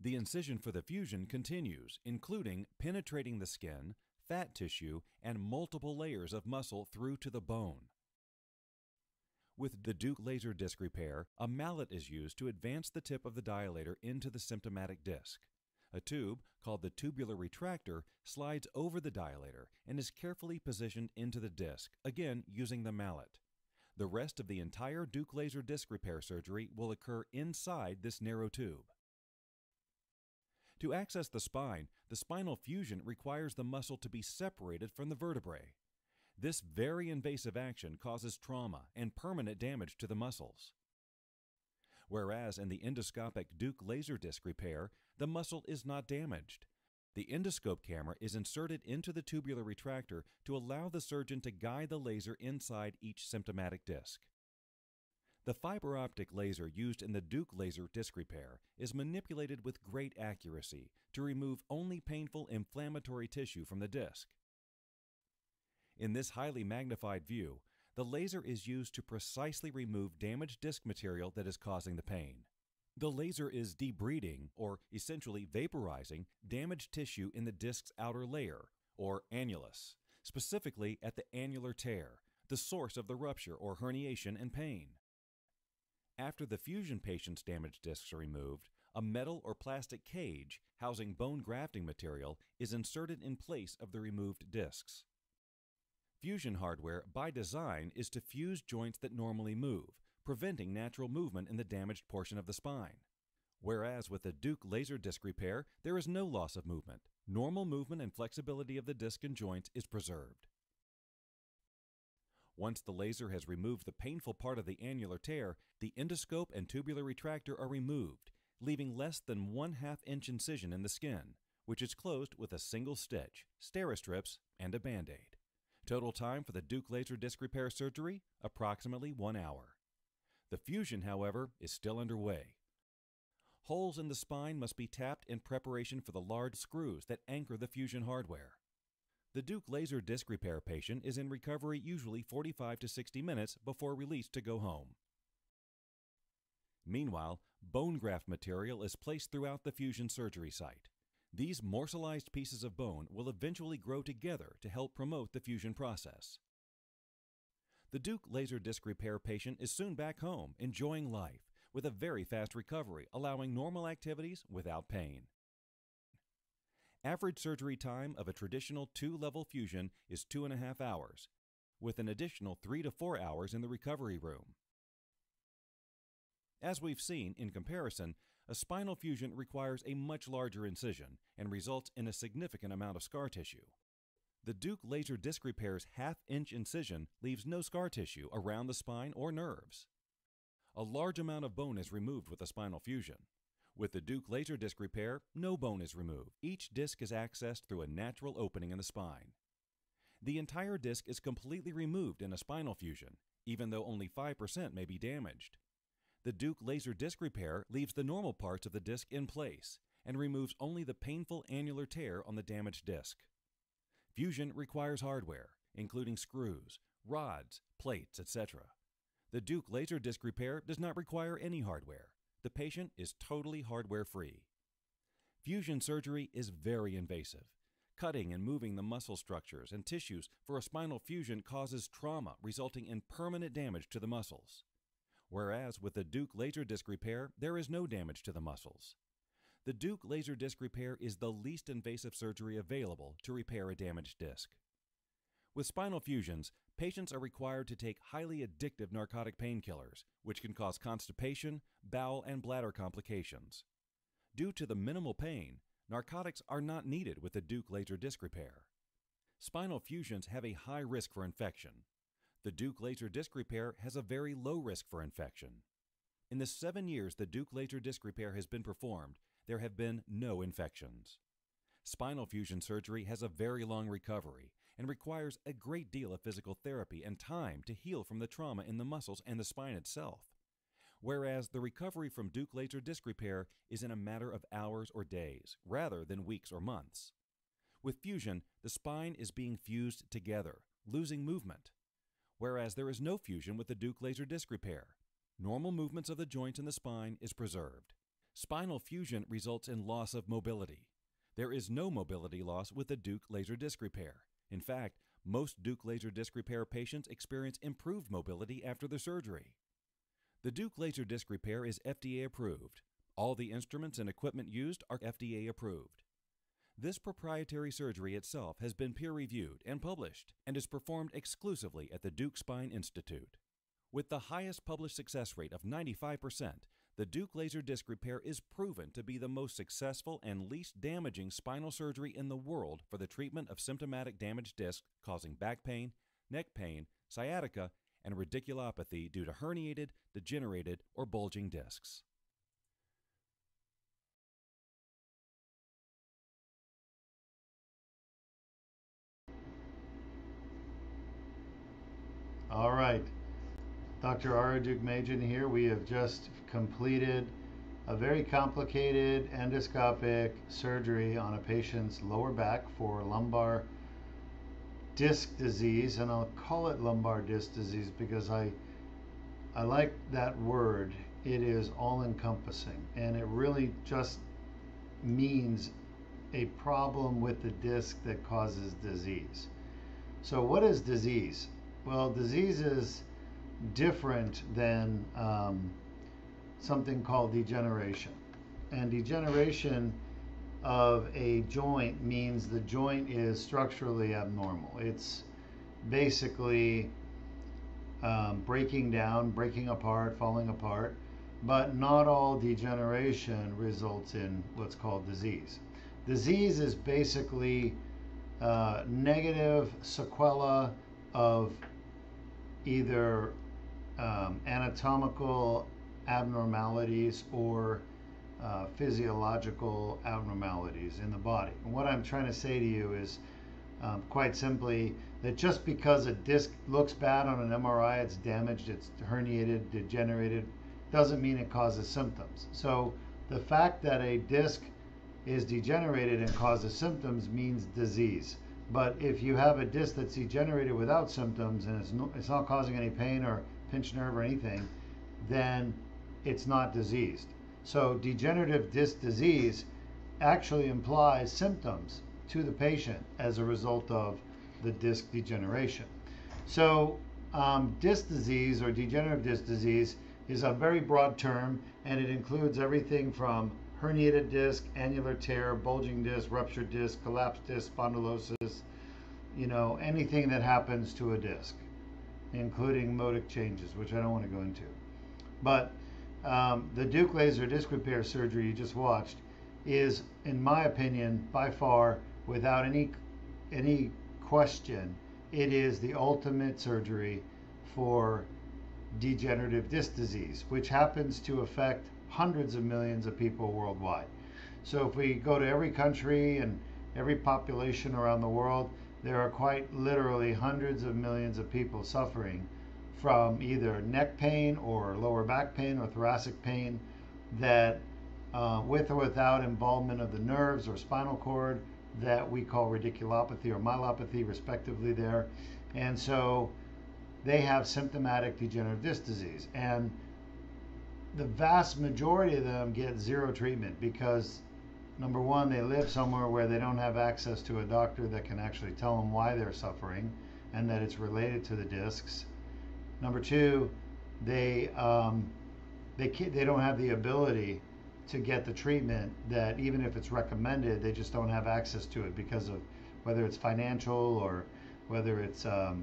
The incision for the fusion continues, including penetrating the skin, fat tissue, and multiple layers of muscle through to the bone. With the Deuk laser disc repair, a mallet is used to advance the tip of the dilator into the symptomatic disc. A tube, called the tubular retractor, slides over the dilator and is carefully positioned into the disc, again using the mallet. The rest of the entire Deuk laser disc repair surgery will occur inside this narrow tube. To access the spine, the spinal fusion requires the muscle to be separated from the vertebrae. This very invasive action causes trauma and permanent damage to the muscles. Whereas in the endoscopic Deuk laser disc repair, the muscle is not damaged. The endoscope camera is inserted into the tubular retractor to allow the surgeon to guide the laser inside each symptomatic disc. The fiber optic laser used in the Deuk laser disc repair is manipulated with great accuracy to remove only painful inflammatory tissue from the disc. In this highly magnified view, the laser is used to precisely remove damaged disc material that is causing the pain. The laser is debriding, or essentially vaporizing, damaged tissue in the disc's outer layer, or annulus, specifically at the annular tear, the source of the rupture or herniation and pain. After the fusion patient's damaged discs are removed, a metal or plastic cage housing bone grafting material is inserted in place of the removed discs. Fusion hardware, by design, is to fuse joints that normally move, preventing natural movement in the damaged portion of the spine. Whereas with the Deuk laser disc repair, there is no loss of movement. Normal movement and flexibility of the disc and joints is preserved. Once the laser has removed the painful part of the annular tear, the endoscope and tubular retractor are removed, leaving less than one half inch incision in the skin, which is closed with a single stitch, Steri-Strips, and a band aid. Total time for the Deuk laser disc repair surgery approximately one hour. The fusion, however, is still underway. Holes in the spine must be tapped in preparation for the large screws that anchor the fusion hardware. The Deuk laser disc repair patient is in recovery usually 45 to 60 minutes before release to go home. Meanwhile, bone graft material is placed throughout the fusion surgery site. These morselized pieces of bone will eventually grow together to help promote the fusion process. The Deuk laser disc repair patient is soon back home, enjoying life, with a very fast recovery, allowing normal activities without pain. Average surgery time of a traditional two level fusion is two and a half hours, with an additional three to four hours in the recovery room. As we've seen, in comparison, a spinal fusion requires a much larger incision and results in a significant amount of scar tissue. The Deuk laser disc repair's half inch incision leaves no scar tissue around the spine or nerves. A large amount of bone is removed with a spinal fusion. With the Deuk laser disc repair, no bone is removed. Each disc is accessed through a natural opening in the spine. The entire disc is completely removed in a spinal fusion, even though only 5% may be damaged. The Deuk laser disc repair leaves the normal parts of the disc in place and removes only the painful annular tear on the damaged disc. Fusion requires hardware, including screws, rods, plates, etc. The Deuk laser disc repair does not require any hardware. The patient is totally hardware free. Fusion surgery is very invasive. Cutting and moving the muscle structures and tissues for a spinal fusion causes trauma, resulting in permanent damage to the muscles whereas with the Deuk laser disc repair, there is no damage to the muscles. The Deuk laser disc repair is the least invasive surgery available to repair a damaged disc. With spinal fusions, patients are required to take highly addictive narcotic painkillers, which can cause constipation, bowel, and bladder complications. Due to the minimal pain, narcotics are not needed with the Deuk laser disc repair. Spinal fusions have a high risk for infection, the Deuk laser disc repair has a very low risk for infection. In the seven years the Deuk laser disc repair has been performed, there have been no infections. Spinal fusion surgery has a very long recovery and requires a great deal of physical therapy and time to heal from the trauma in the muscles and the spine itself. Whereas the recovery from Deuk laser disc repair is in a matter of hours or days, rather than weeks or months. With fusion, the spine is being fused together, losing movement whereas there is no fusion with the Deuk laser disc repair. Normal movements of the joints in the spine is preserved. Spinal fusion results in loss of mobility. There is no mobility loss with the Deuk laser disc repair. In fact, most Deuk laser disc repair patients experience improved mobility after the surgery. The Deuk laser disc repair is FDA approved. All the instruments and equipment used are FDA approved. This proprietary surgery itself has been peer reviewed and published and is performed exclusively at the Deuk Spine Institute. With the highest published success rate of 95%, the Deuk laser disc repair is proven to be the most successful and least damaging spinal surgery in the world for the treatment of symptomatic damaged discs causing back pain, neck pain, sciatica, and radiculopathy due to herniated, degenerated, or bulging discs. All right. Dr. Ara Deukmedjian here. We have just completed a very complicated endoscopic surgery on a patient's lower back for lumbar disc disease, and I'll call it lumbar disc disease because I I like that word. It is all encompassing, and it really just means a problem with the disc that causes disease. So, what is disease? Well, disease is different than um, something called degeneration. And degeneration of a joint means the joint is structurally abnormal. It's basically um, breaking down, breaking apart, falling apart. But not all degeneration results in what's called disease. Disease is basically uh, negative sequela of either um, anatomical abnormalities or uh, physiological abnormalities in the body. And what I'm trying to say to you is um, quite simply that just because a disc looks bad on an MRI, it's damaged, it's herniated, degenerated, doesn't mean it causes symptoms. So the fact that a disc is degenerated and causes symptoms means disease. But if you have a disc that's degenerated without symptoms and it's, no, it's not causing any pain or pinched nerve or anything, then it's not diseased. So degenerative disc disease actually implies symptoms to the patient as a result of the disc degeneration. So um, disc disease or degenerative disc disease is a very broad term and it includes everything from herniated disc, annular tear, bulging disc, ruptured disc, collapsed disc, spondylosis, you know, anything that happens to a disc including modic changes, which I don't want to go into. But um, the Deuk laser disc repair surgery you just watched is, in my opinion, by far, without any any question, it is the ultimate surgery for degenerative disc disease, which happens to affect hundreds of millions of people worldwide. So if we go to every country and every population around the world, there are quite literally hundreds of millions of people suffering from either neck pain or lower back pain or thoracic pain that uh, with or without involvement of the nerves or spinal cord that we call radiculopathy or myelopathy respectively there. And so they have symptomatic degenerative disc disease. And the vast majority of them get zero treatment because number one, they live somewhere where they don't have access to a doctor that can actually tell them why they're suffering and that it's related to the discs. Number two, they um, they they don't have the ability to get the treatment that even if it's recommended, they just don't have access to it because of whether it's financial or whether it's um,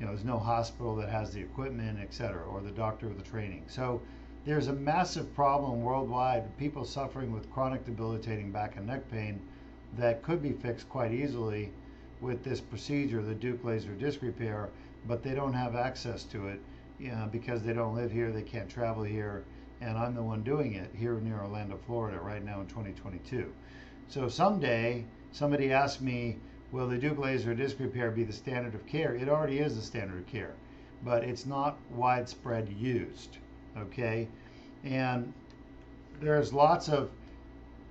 you know there's no hospital that has the equipment, et cetera, or the doctor with the training. So there's a massive problem worldwide, people suffering with chronic debilitating back and neck pain that could be fixed quite easily with this procedure, the Deuk laser disc repair, but they don't have access to it you know, because they don't live here, they can't travel here, and I'm the one doing it here near Orlando, Florida, right now in 2022. So someday, somebody asked me, will the Deuk laser disc repair be the standard of care? It already is the standard of care, but it's not widespread used okay? And there's lots of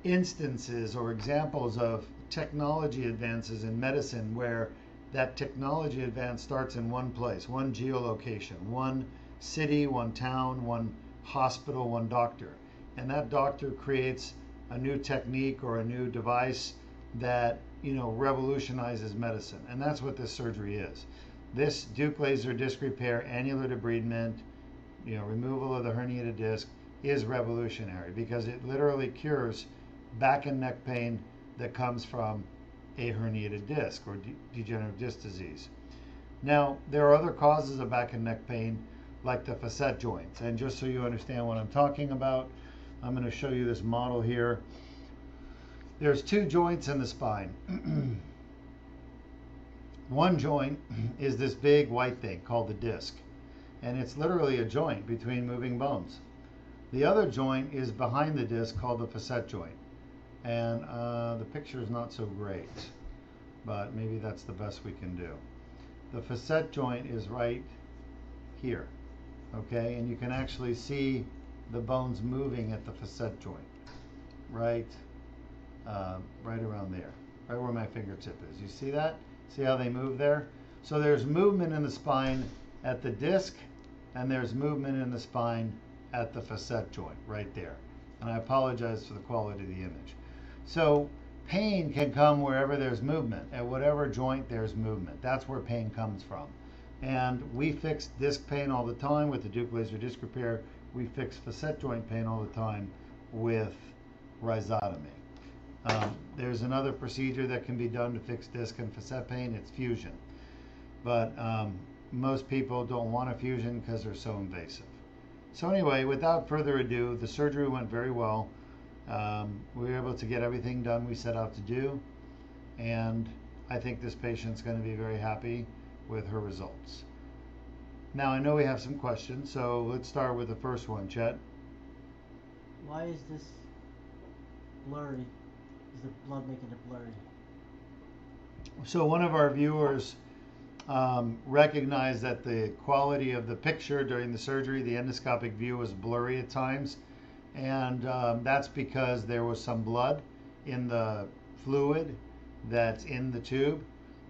instances or examples of technology advances in medicine where that technology advance starts in one place, one geolocation, one city, one town, one hospital, one doctor. and that doctor creates a new technique or a new device that you know revolutionizes medicine, and that's what this surgery is. This Deuk laser disc repair, annular debridement, you know, removal of the herniated disc is revolutionary because it literally cures back and neck pain that comes from a herniated disc or de- degenerative disc disease. Now, there are other causes of back and neck pain like the facet joints. And just so you understand what I'm talking about, I'm going to show you this model here. There's two joints in the spine. One joint is this big white thing called the disc, and it's literally a joint between moving bones. The other joint is behind the disc called the facet joint, and uh, the picture is not so great, but maybe that's the best we can do. The facet joint is right here, okay, and you can actually see the bones moving at the facet joint, right, uh, right around there, right where my fingertip is. You see that? See how they move there? So there's movement in the spine at the disc, and there's movement in the spine at the facet joint, right there. And I apologize for the quality of the image. So pain can come wherever there's movement. At whatever joint there's movement. That's where pain comes from. And we fix disc pain all the time with the Deuk laser disc repair. We fix facet joint pain all the time with rhizotomy. Um, there's another procedure that can be done to fix disc and facet pain. It's fusion. But um, most people don't want a fusion because they're so invasive. So anyway, without further ado, the surgery went very well. Um, we were able to get everything done we set out to do. And I think this patient's going to be very happy with her results. Now, I know we have some questions, so let's start with the first one, Chet. Why is this blurry? Is the blood making it blurry? So one of our viewers um, recognized that the quality of the picture during the surgery, the endoscopic view was blurry at times. And um, that's because there was some blood in the fluid that's in the tube.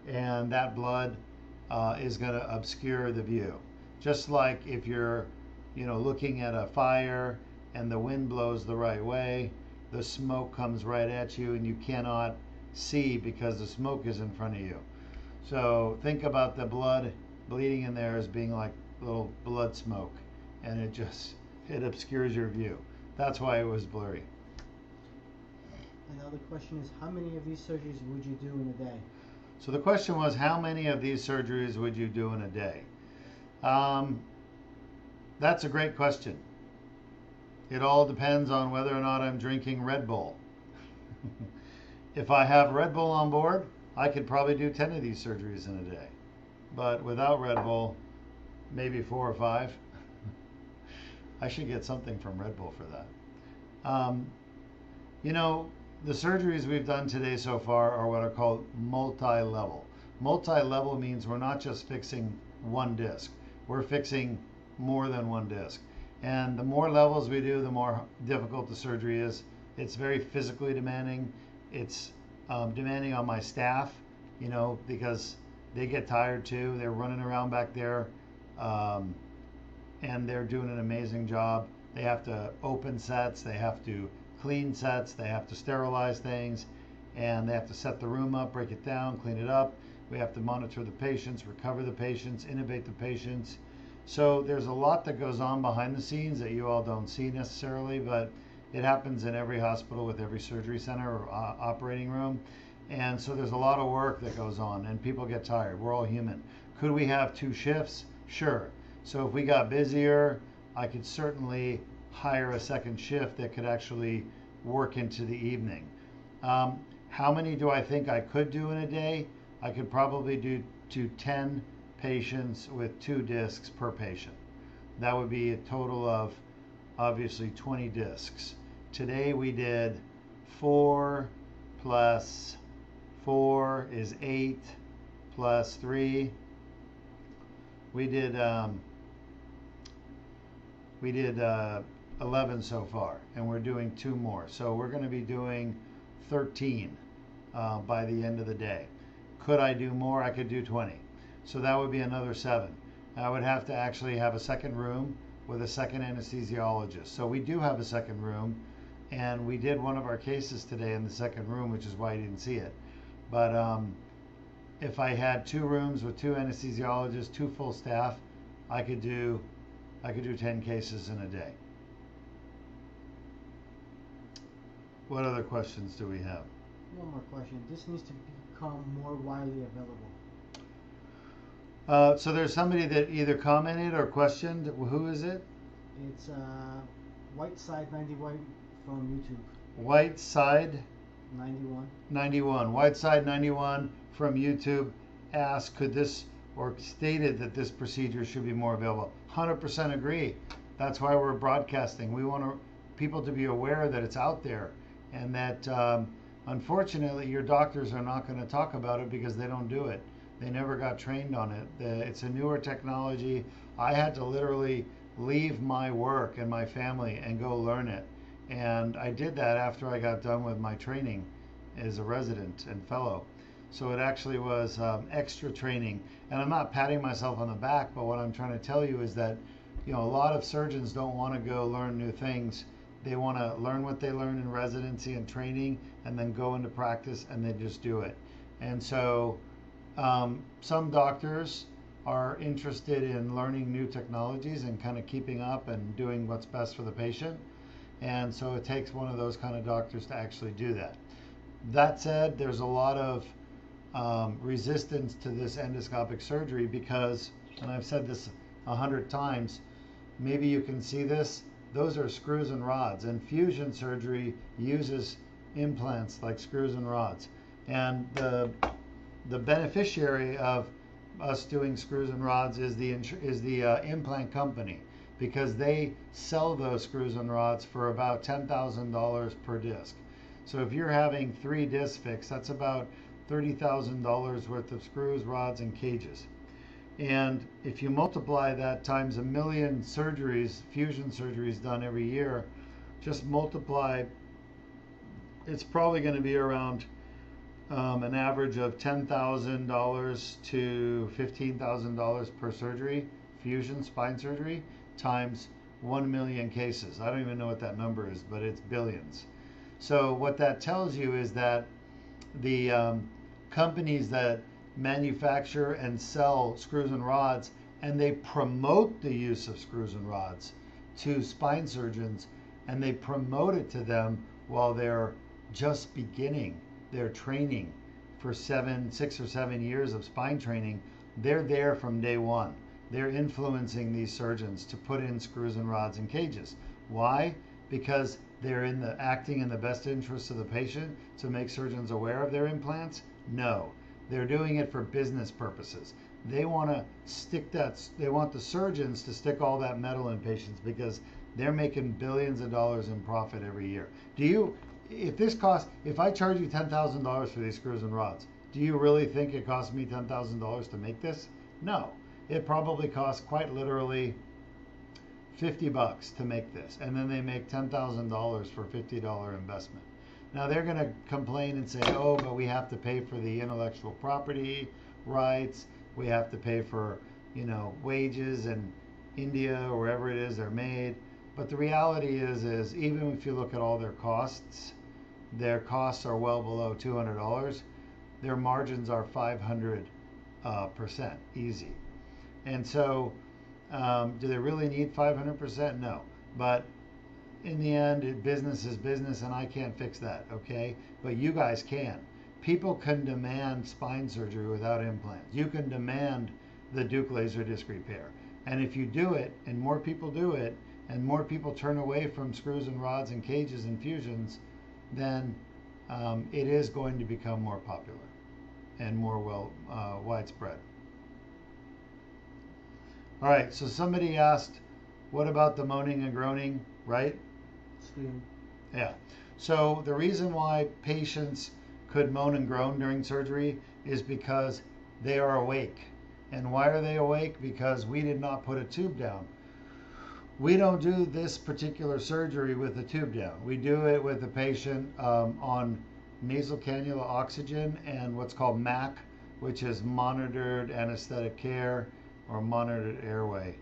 And that blood uh, is going to obscure the view. Just like if you're, you know, looking at a fire and the wind blows the right way, the smoke comes right at you and you cannot see because the smoke is in front of you. So think about the blood bleeding in there as being like little blood smoke and it just it obscures your view. That's why it was blurry. And the other question is, how many of these surgeries would you do in a day? So the question was, how many of these surgeries would you do in a day? Um, that's a great question. It all depends on whether or not I'm drinking Red Bull. if I have Red Bull on board, I could probably do 10 of these surgeries in a day. But without Red Bull, maybe four or five. I should get something from Red Bull for that. Um, you know, the surgeries we've done today so far are what are called multi-level. Multi-level means we're not just fixing one disc. We're fixing more than one disc. And the more levels we do, the more difficult the surgery is. It's very physically demanding. It's um, demanding on my staff, you know, because they get tired too. They're running around back there, um, and they're doing an amazing job. They have to open sets, they have to clean sets, they have to sterilize things, and they have to set the room up, break it down, clean it up. We have to monitor the patients, recover the patients, innovate the patients. So there's a lot that goes on behind the scenes that you all don't see necessarily, but it happens in every hospital with every surgery center or uh, operating room. And so there's a lot of work that goes on, and people get tired. We're all human. Could we have two shifts? Sure. So if we got busier, I could certainly hire a second shift that could actually work into the evening. Um, how many do I think I could do in a day? I could probably do to 10 patients with two discs per patient. That would be a total of obviously 20 discs. Today we did four plus four is eight plus three. We did um, we did uh, 11 so far, and we're doing two more. So we're going to be doing 13 uh, by the end of the day. Could I do more? I could do 20. So that would be another seven. I would have to actually have a second room with a second anesthesiologist. So we do have a second room, and we did one of our cases today in the second room, which is why you didn't see it. But um, if I had two rooms with two anesthesiologists, two full staff, I could do I could do 10 cases in a day. What other questions do we have? One more question. This needs to become more widely available. Uh, so there's somebody that either commented or questioned. Who is it? It's uh, Whiteside 91 from YouTube. Whiteside 91. 91. Whiteside 91 from YouTube asked, could this, or stated that this procedure should be more available. 100% agree. That's why we're broadcasting. We want to, people to be aware that it's out there and that um, unfortunately your doctors are not going to talk about it because they don't do it. They never got trained on it. The, it's a newer technology. I had to literally leave my work and my family and go learn it. And I did that after I got done with my training as a resident and fellow. So it actually was um, extra training. And I'm not patting myself on the back, but what I'm trying to tell you is that, you know, a lot of surgeons don't want to go learn new things. They want to learn what they learn in residency and training and then go into practice and then just do it. And so um, some doctors are interested in learning new technologies and kind of keeping up and doing what's best for the patient. And so it takes one of those kind of doctors to actually do that. That said, there's a lot of um, resistance to this endoscopic surgery because, and I've said this a hundred times, maybe you can see this. Those are screws and rods, and fusion surgery uses implants like screws and rods. And the the beneficiary of us doing screws and rods is the is the uh, implant company because they sell those screws and rods for about ten thousand dollars per disc. So if you're having three discs fixed, that's about thirty thousand dollars worth of screws, rods, and cages. And if you multiply that times a million surgeries, fusion surgeries done every year, just multiply. It's probably going to be around um, an average of $10,000 to $15,000 per surgery, fusion spine surgery, times 1 million cases. I don't even know what that number is, but it's billions. So, what that tells you is that the um, companies that manufacture and sell screws and rods and they promote the use of screws and rods to spine surgeons and they promote it to them while they're just beginning their training for seven, six or seven years of spine training, they're there from day one. They're influencing these surgeons to put in screws and rods and cages. Why? Because they're in the acting in the best interest of the patient to make surgeons aware of their implants? No. They're doing it for business purposes. They want to stick that they want the surgeons to stick all that metal in patients because they're making billions of dollars in profit every year. Do you if this costs, if I charge you ten thousand dollars for these screws and rods, do you really think it costs me ten thousand dollars to make this? No, it probably costs quite literally fifty bucks to make this, and then they make ten thousand dollars for fifty dollar investment. Now they're going to complain and say, "Oh, but we have to pay for the intellectual property rights. We have to pay for, you know, wages in India or wherever it is they're made." But the reality is, is even if you look at all their costs, their costs are well below $200. Their margins are 500 uh, percent easy. And so, um, do they really need 500%? No. But in the end, business is business, and I can't fix that, okay? But you guys can. People can demand spine surgery without implants. You can demand the Deuk laser disc repair. And if you do it, and more people do it, and more people turn away from screws and rods and cages and fusions, then um, it is going to become more popular and more well uh, widespread. All right, so somebody asked, what about the moaning and groaning, right? Scream. Yeah. So the reason why patients could moan and groan during surgery is because they are awake. And why are they awake? Because we did not put a tube down we don't do this particular surgery with a tube down. We do it with the patient um, on nasal cannula oxygen and what's called MAC, which is monitored anesthetic care or monitored airway.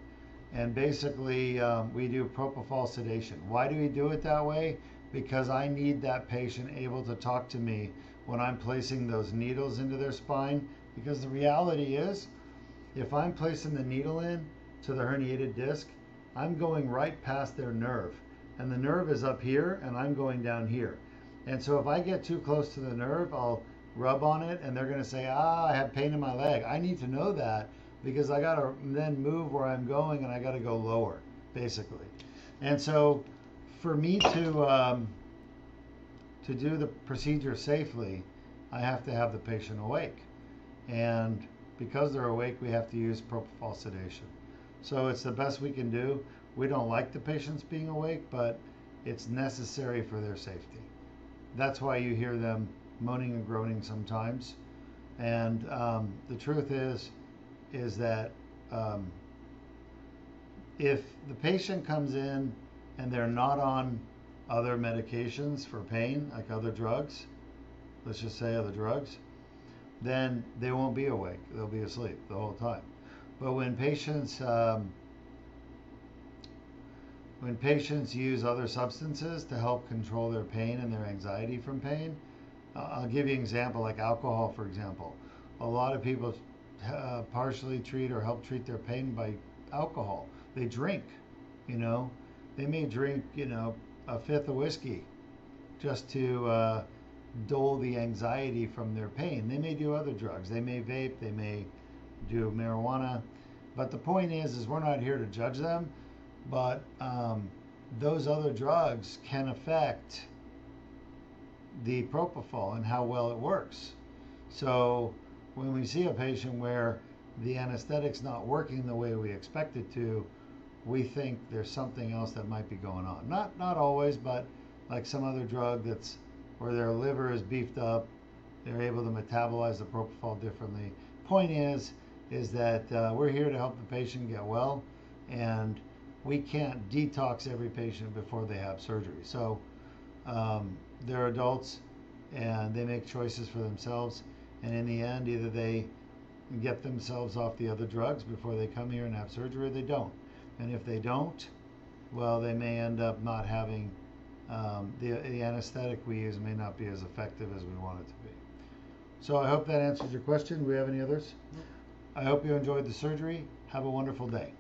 And basically, um, we do propofol sedation. Why do we do it that way? Because I need that patient able to talk to me when I'm placing those needles into their spine. Because the reality is, if I'm placing the needle in to the herniated disc, I'm going right past their nerve. And the nerve is up here, and I'm going down here. And so if I get too close to the nerve, I'll rub on it, and they're going to say, ah, I have pain in my leg. I need to know that because I got to then move where I'm going, and I got to go lower, basically. And so for me to um, to do the procedure safely, I have to have the patient awake. And because they're awake, we have to use propofol sedation. So it's the best we can do. We don't like the patients being awake, but it's necessary for their safety. That's why you hear them moaning and groaning sometimes. And um, the truth is, is that um, if the patient comes in and they're not on other medications for pain, like other drugs, let's just say other drugs, then they won't be awake. They'll be asleep the whole time. But when patients um, when patients use other substances to help control their pain and their anxiety from pain, I'll give you an example like alcohol, for example. A lot of people uh, partially treat or help treat their pain by alcohol. They drink, you know, they may drink, you know, a fifth of whiskey just to uh, dull the anxiety from their pain. They may do other drugs. They may vape. They may do marijuana. But the point is, is we're not here to judge them. But um, those other drugs can affect the propofol and how well it works. So when we see a patient where the anesthetic's not working the way we expect it to, we think there's something else that might be going on. Not not always, but like some other drug that's where their liver is beefed up, they're able to metabolize the propofol differently. Point is, is that uh, we're here to help the patient get well, and we can't detox every patient before they have surgery. So um, they're adults, and they make choices for themselves. And in the end, either they get themselves off the other drugs before they come here and have surgery, or they don't. And if they don't, well, they may end up not having um, the, the anesthetic we use may not be as effective as we want it to be. So I hope that answers your question. Do we have any others? I hope you enjoyed the surgery. Have a wonderful day.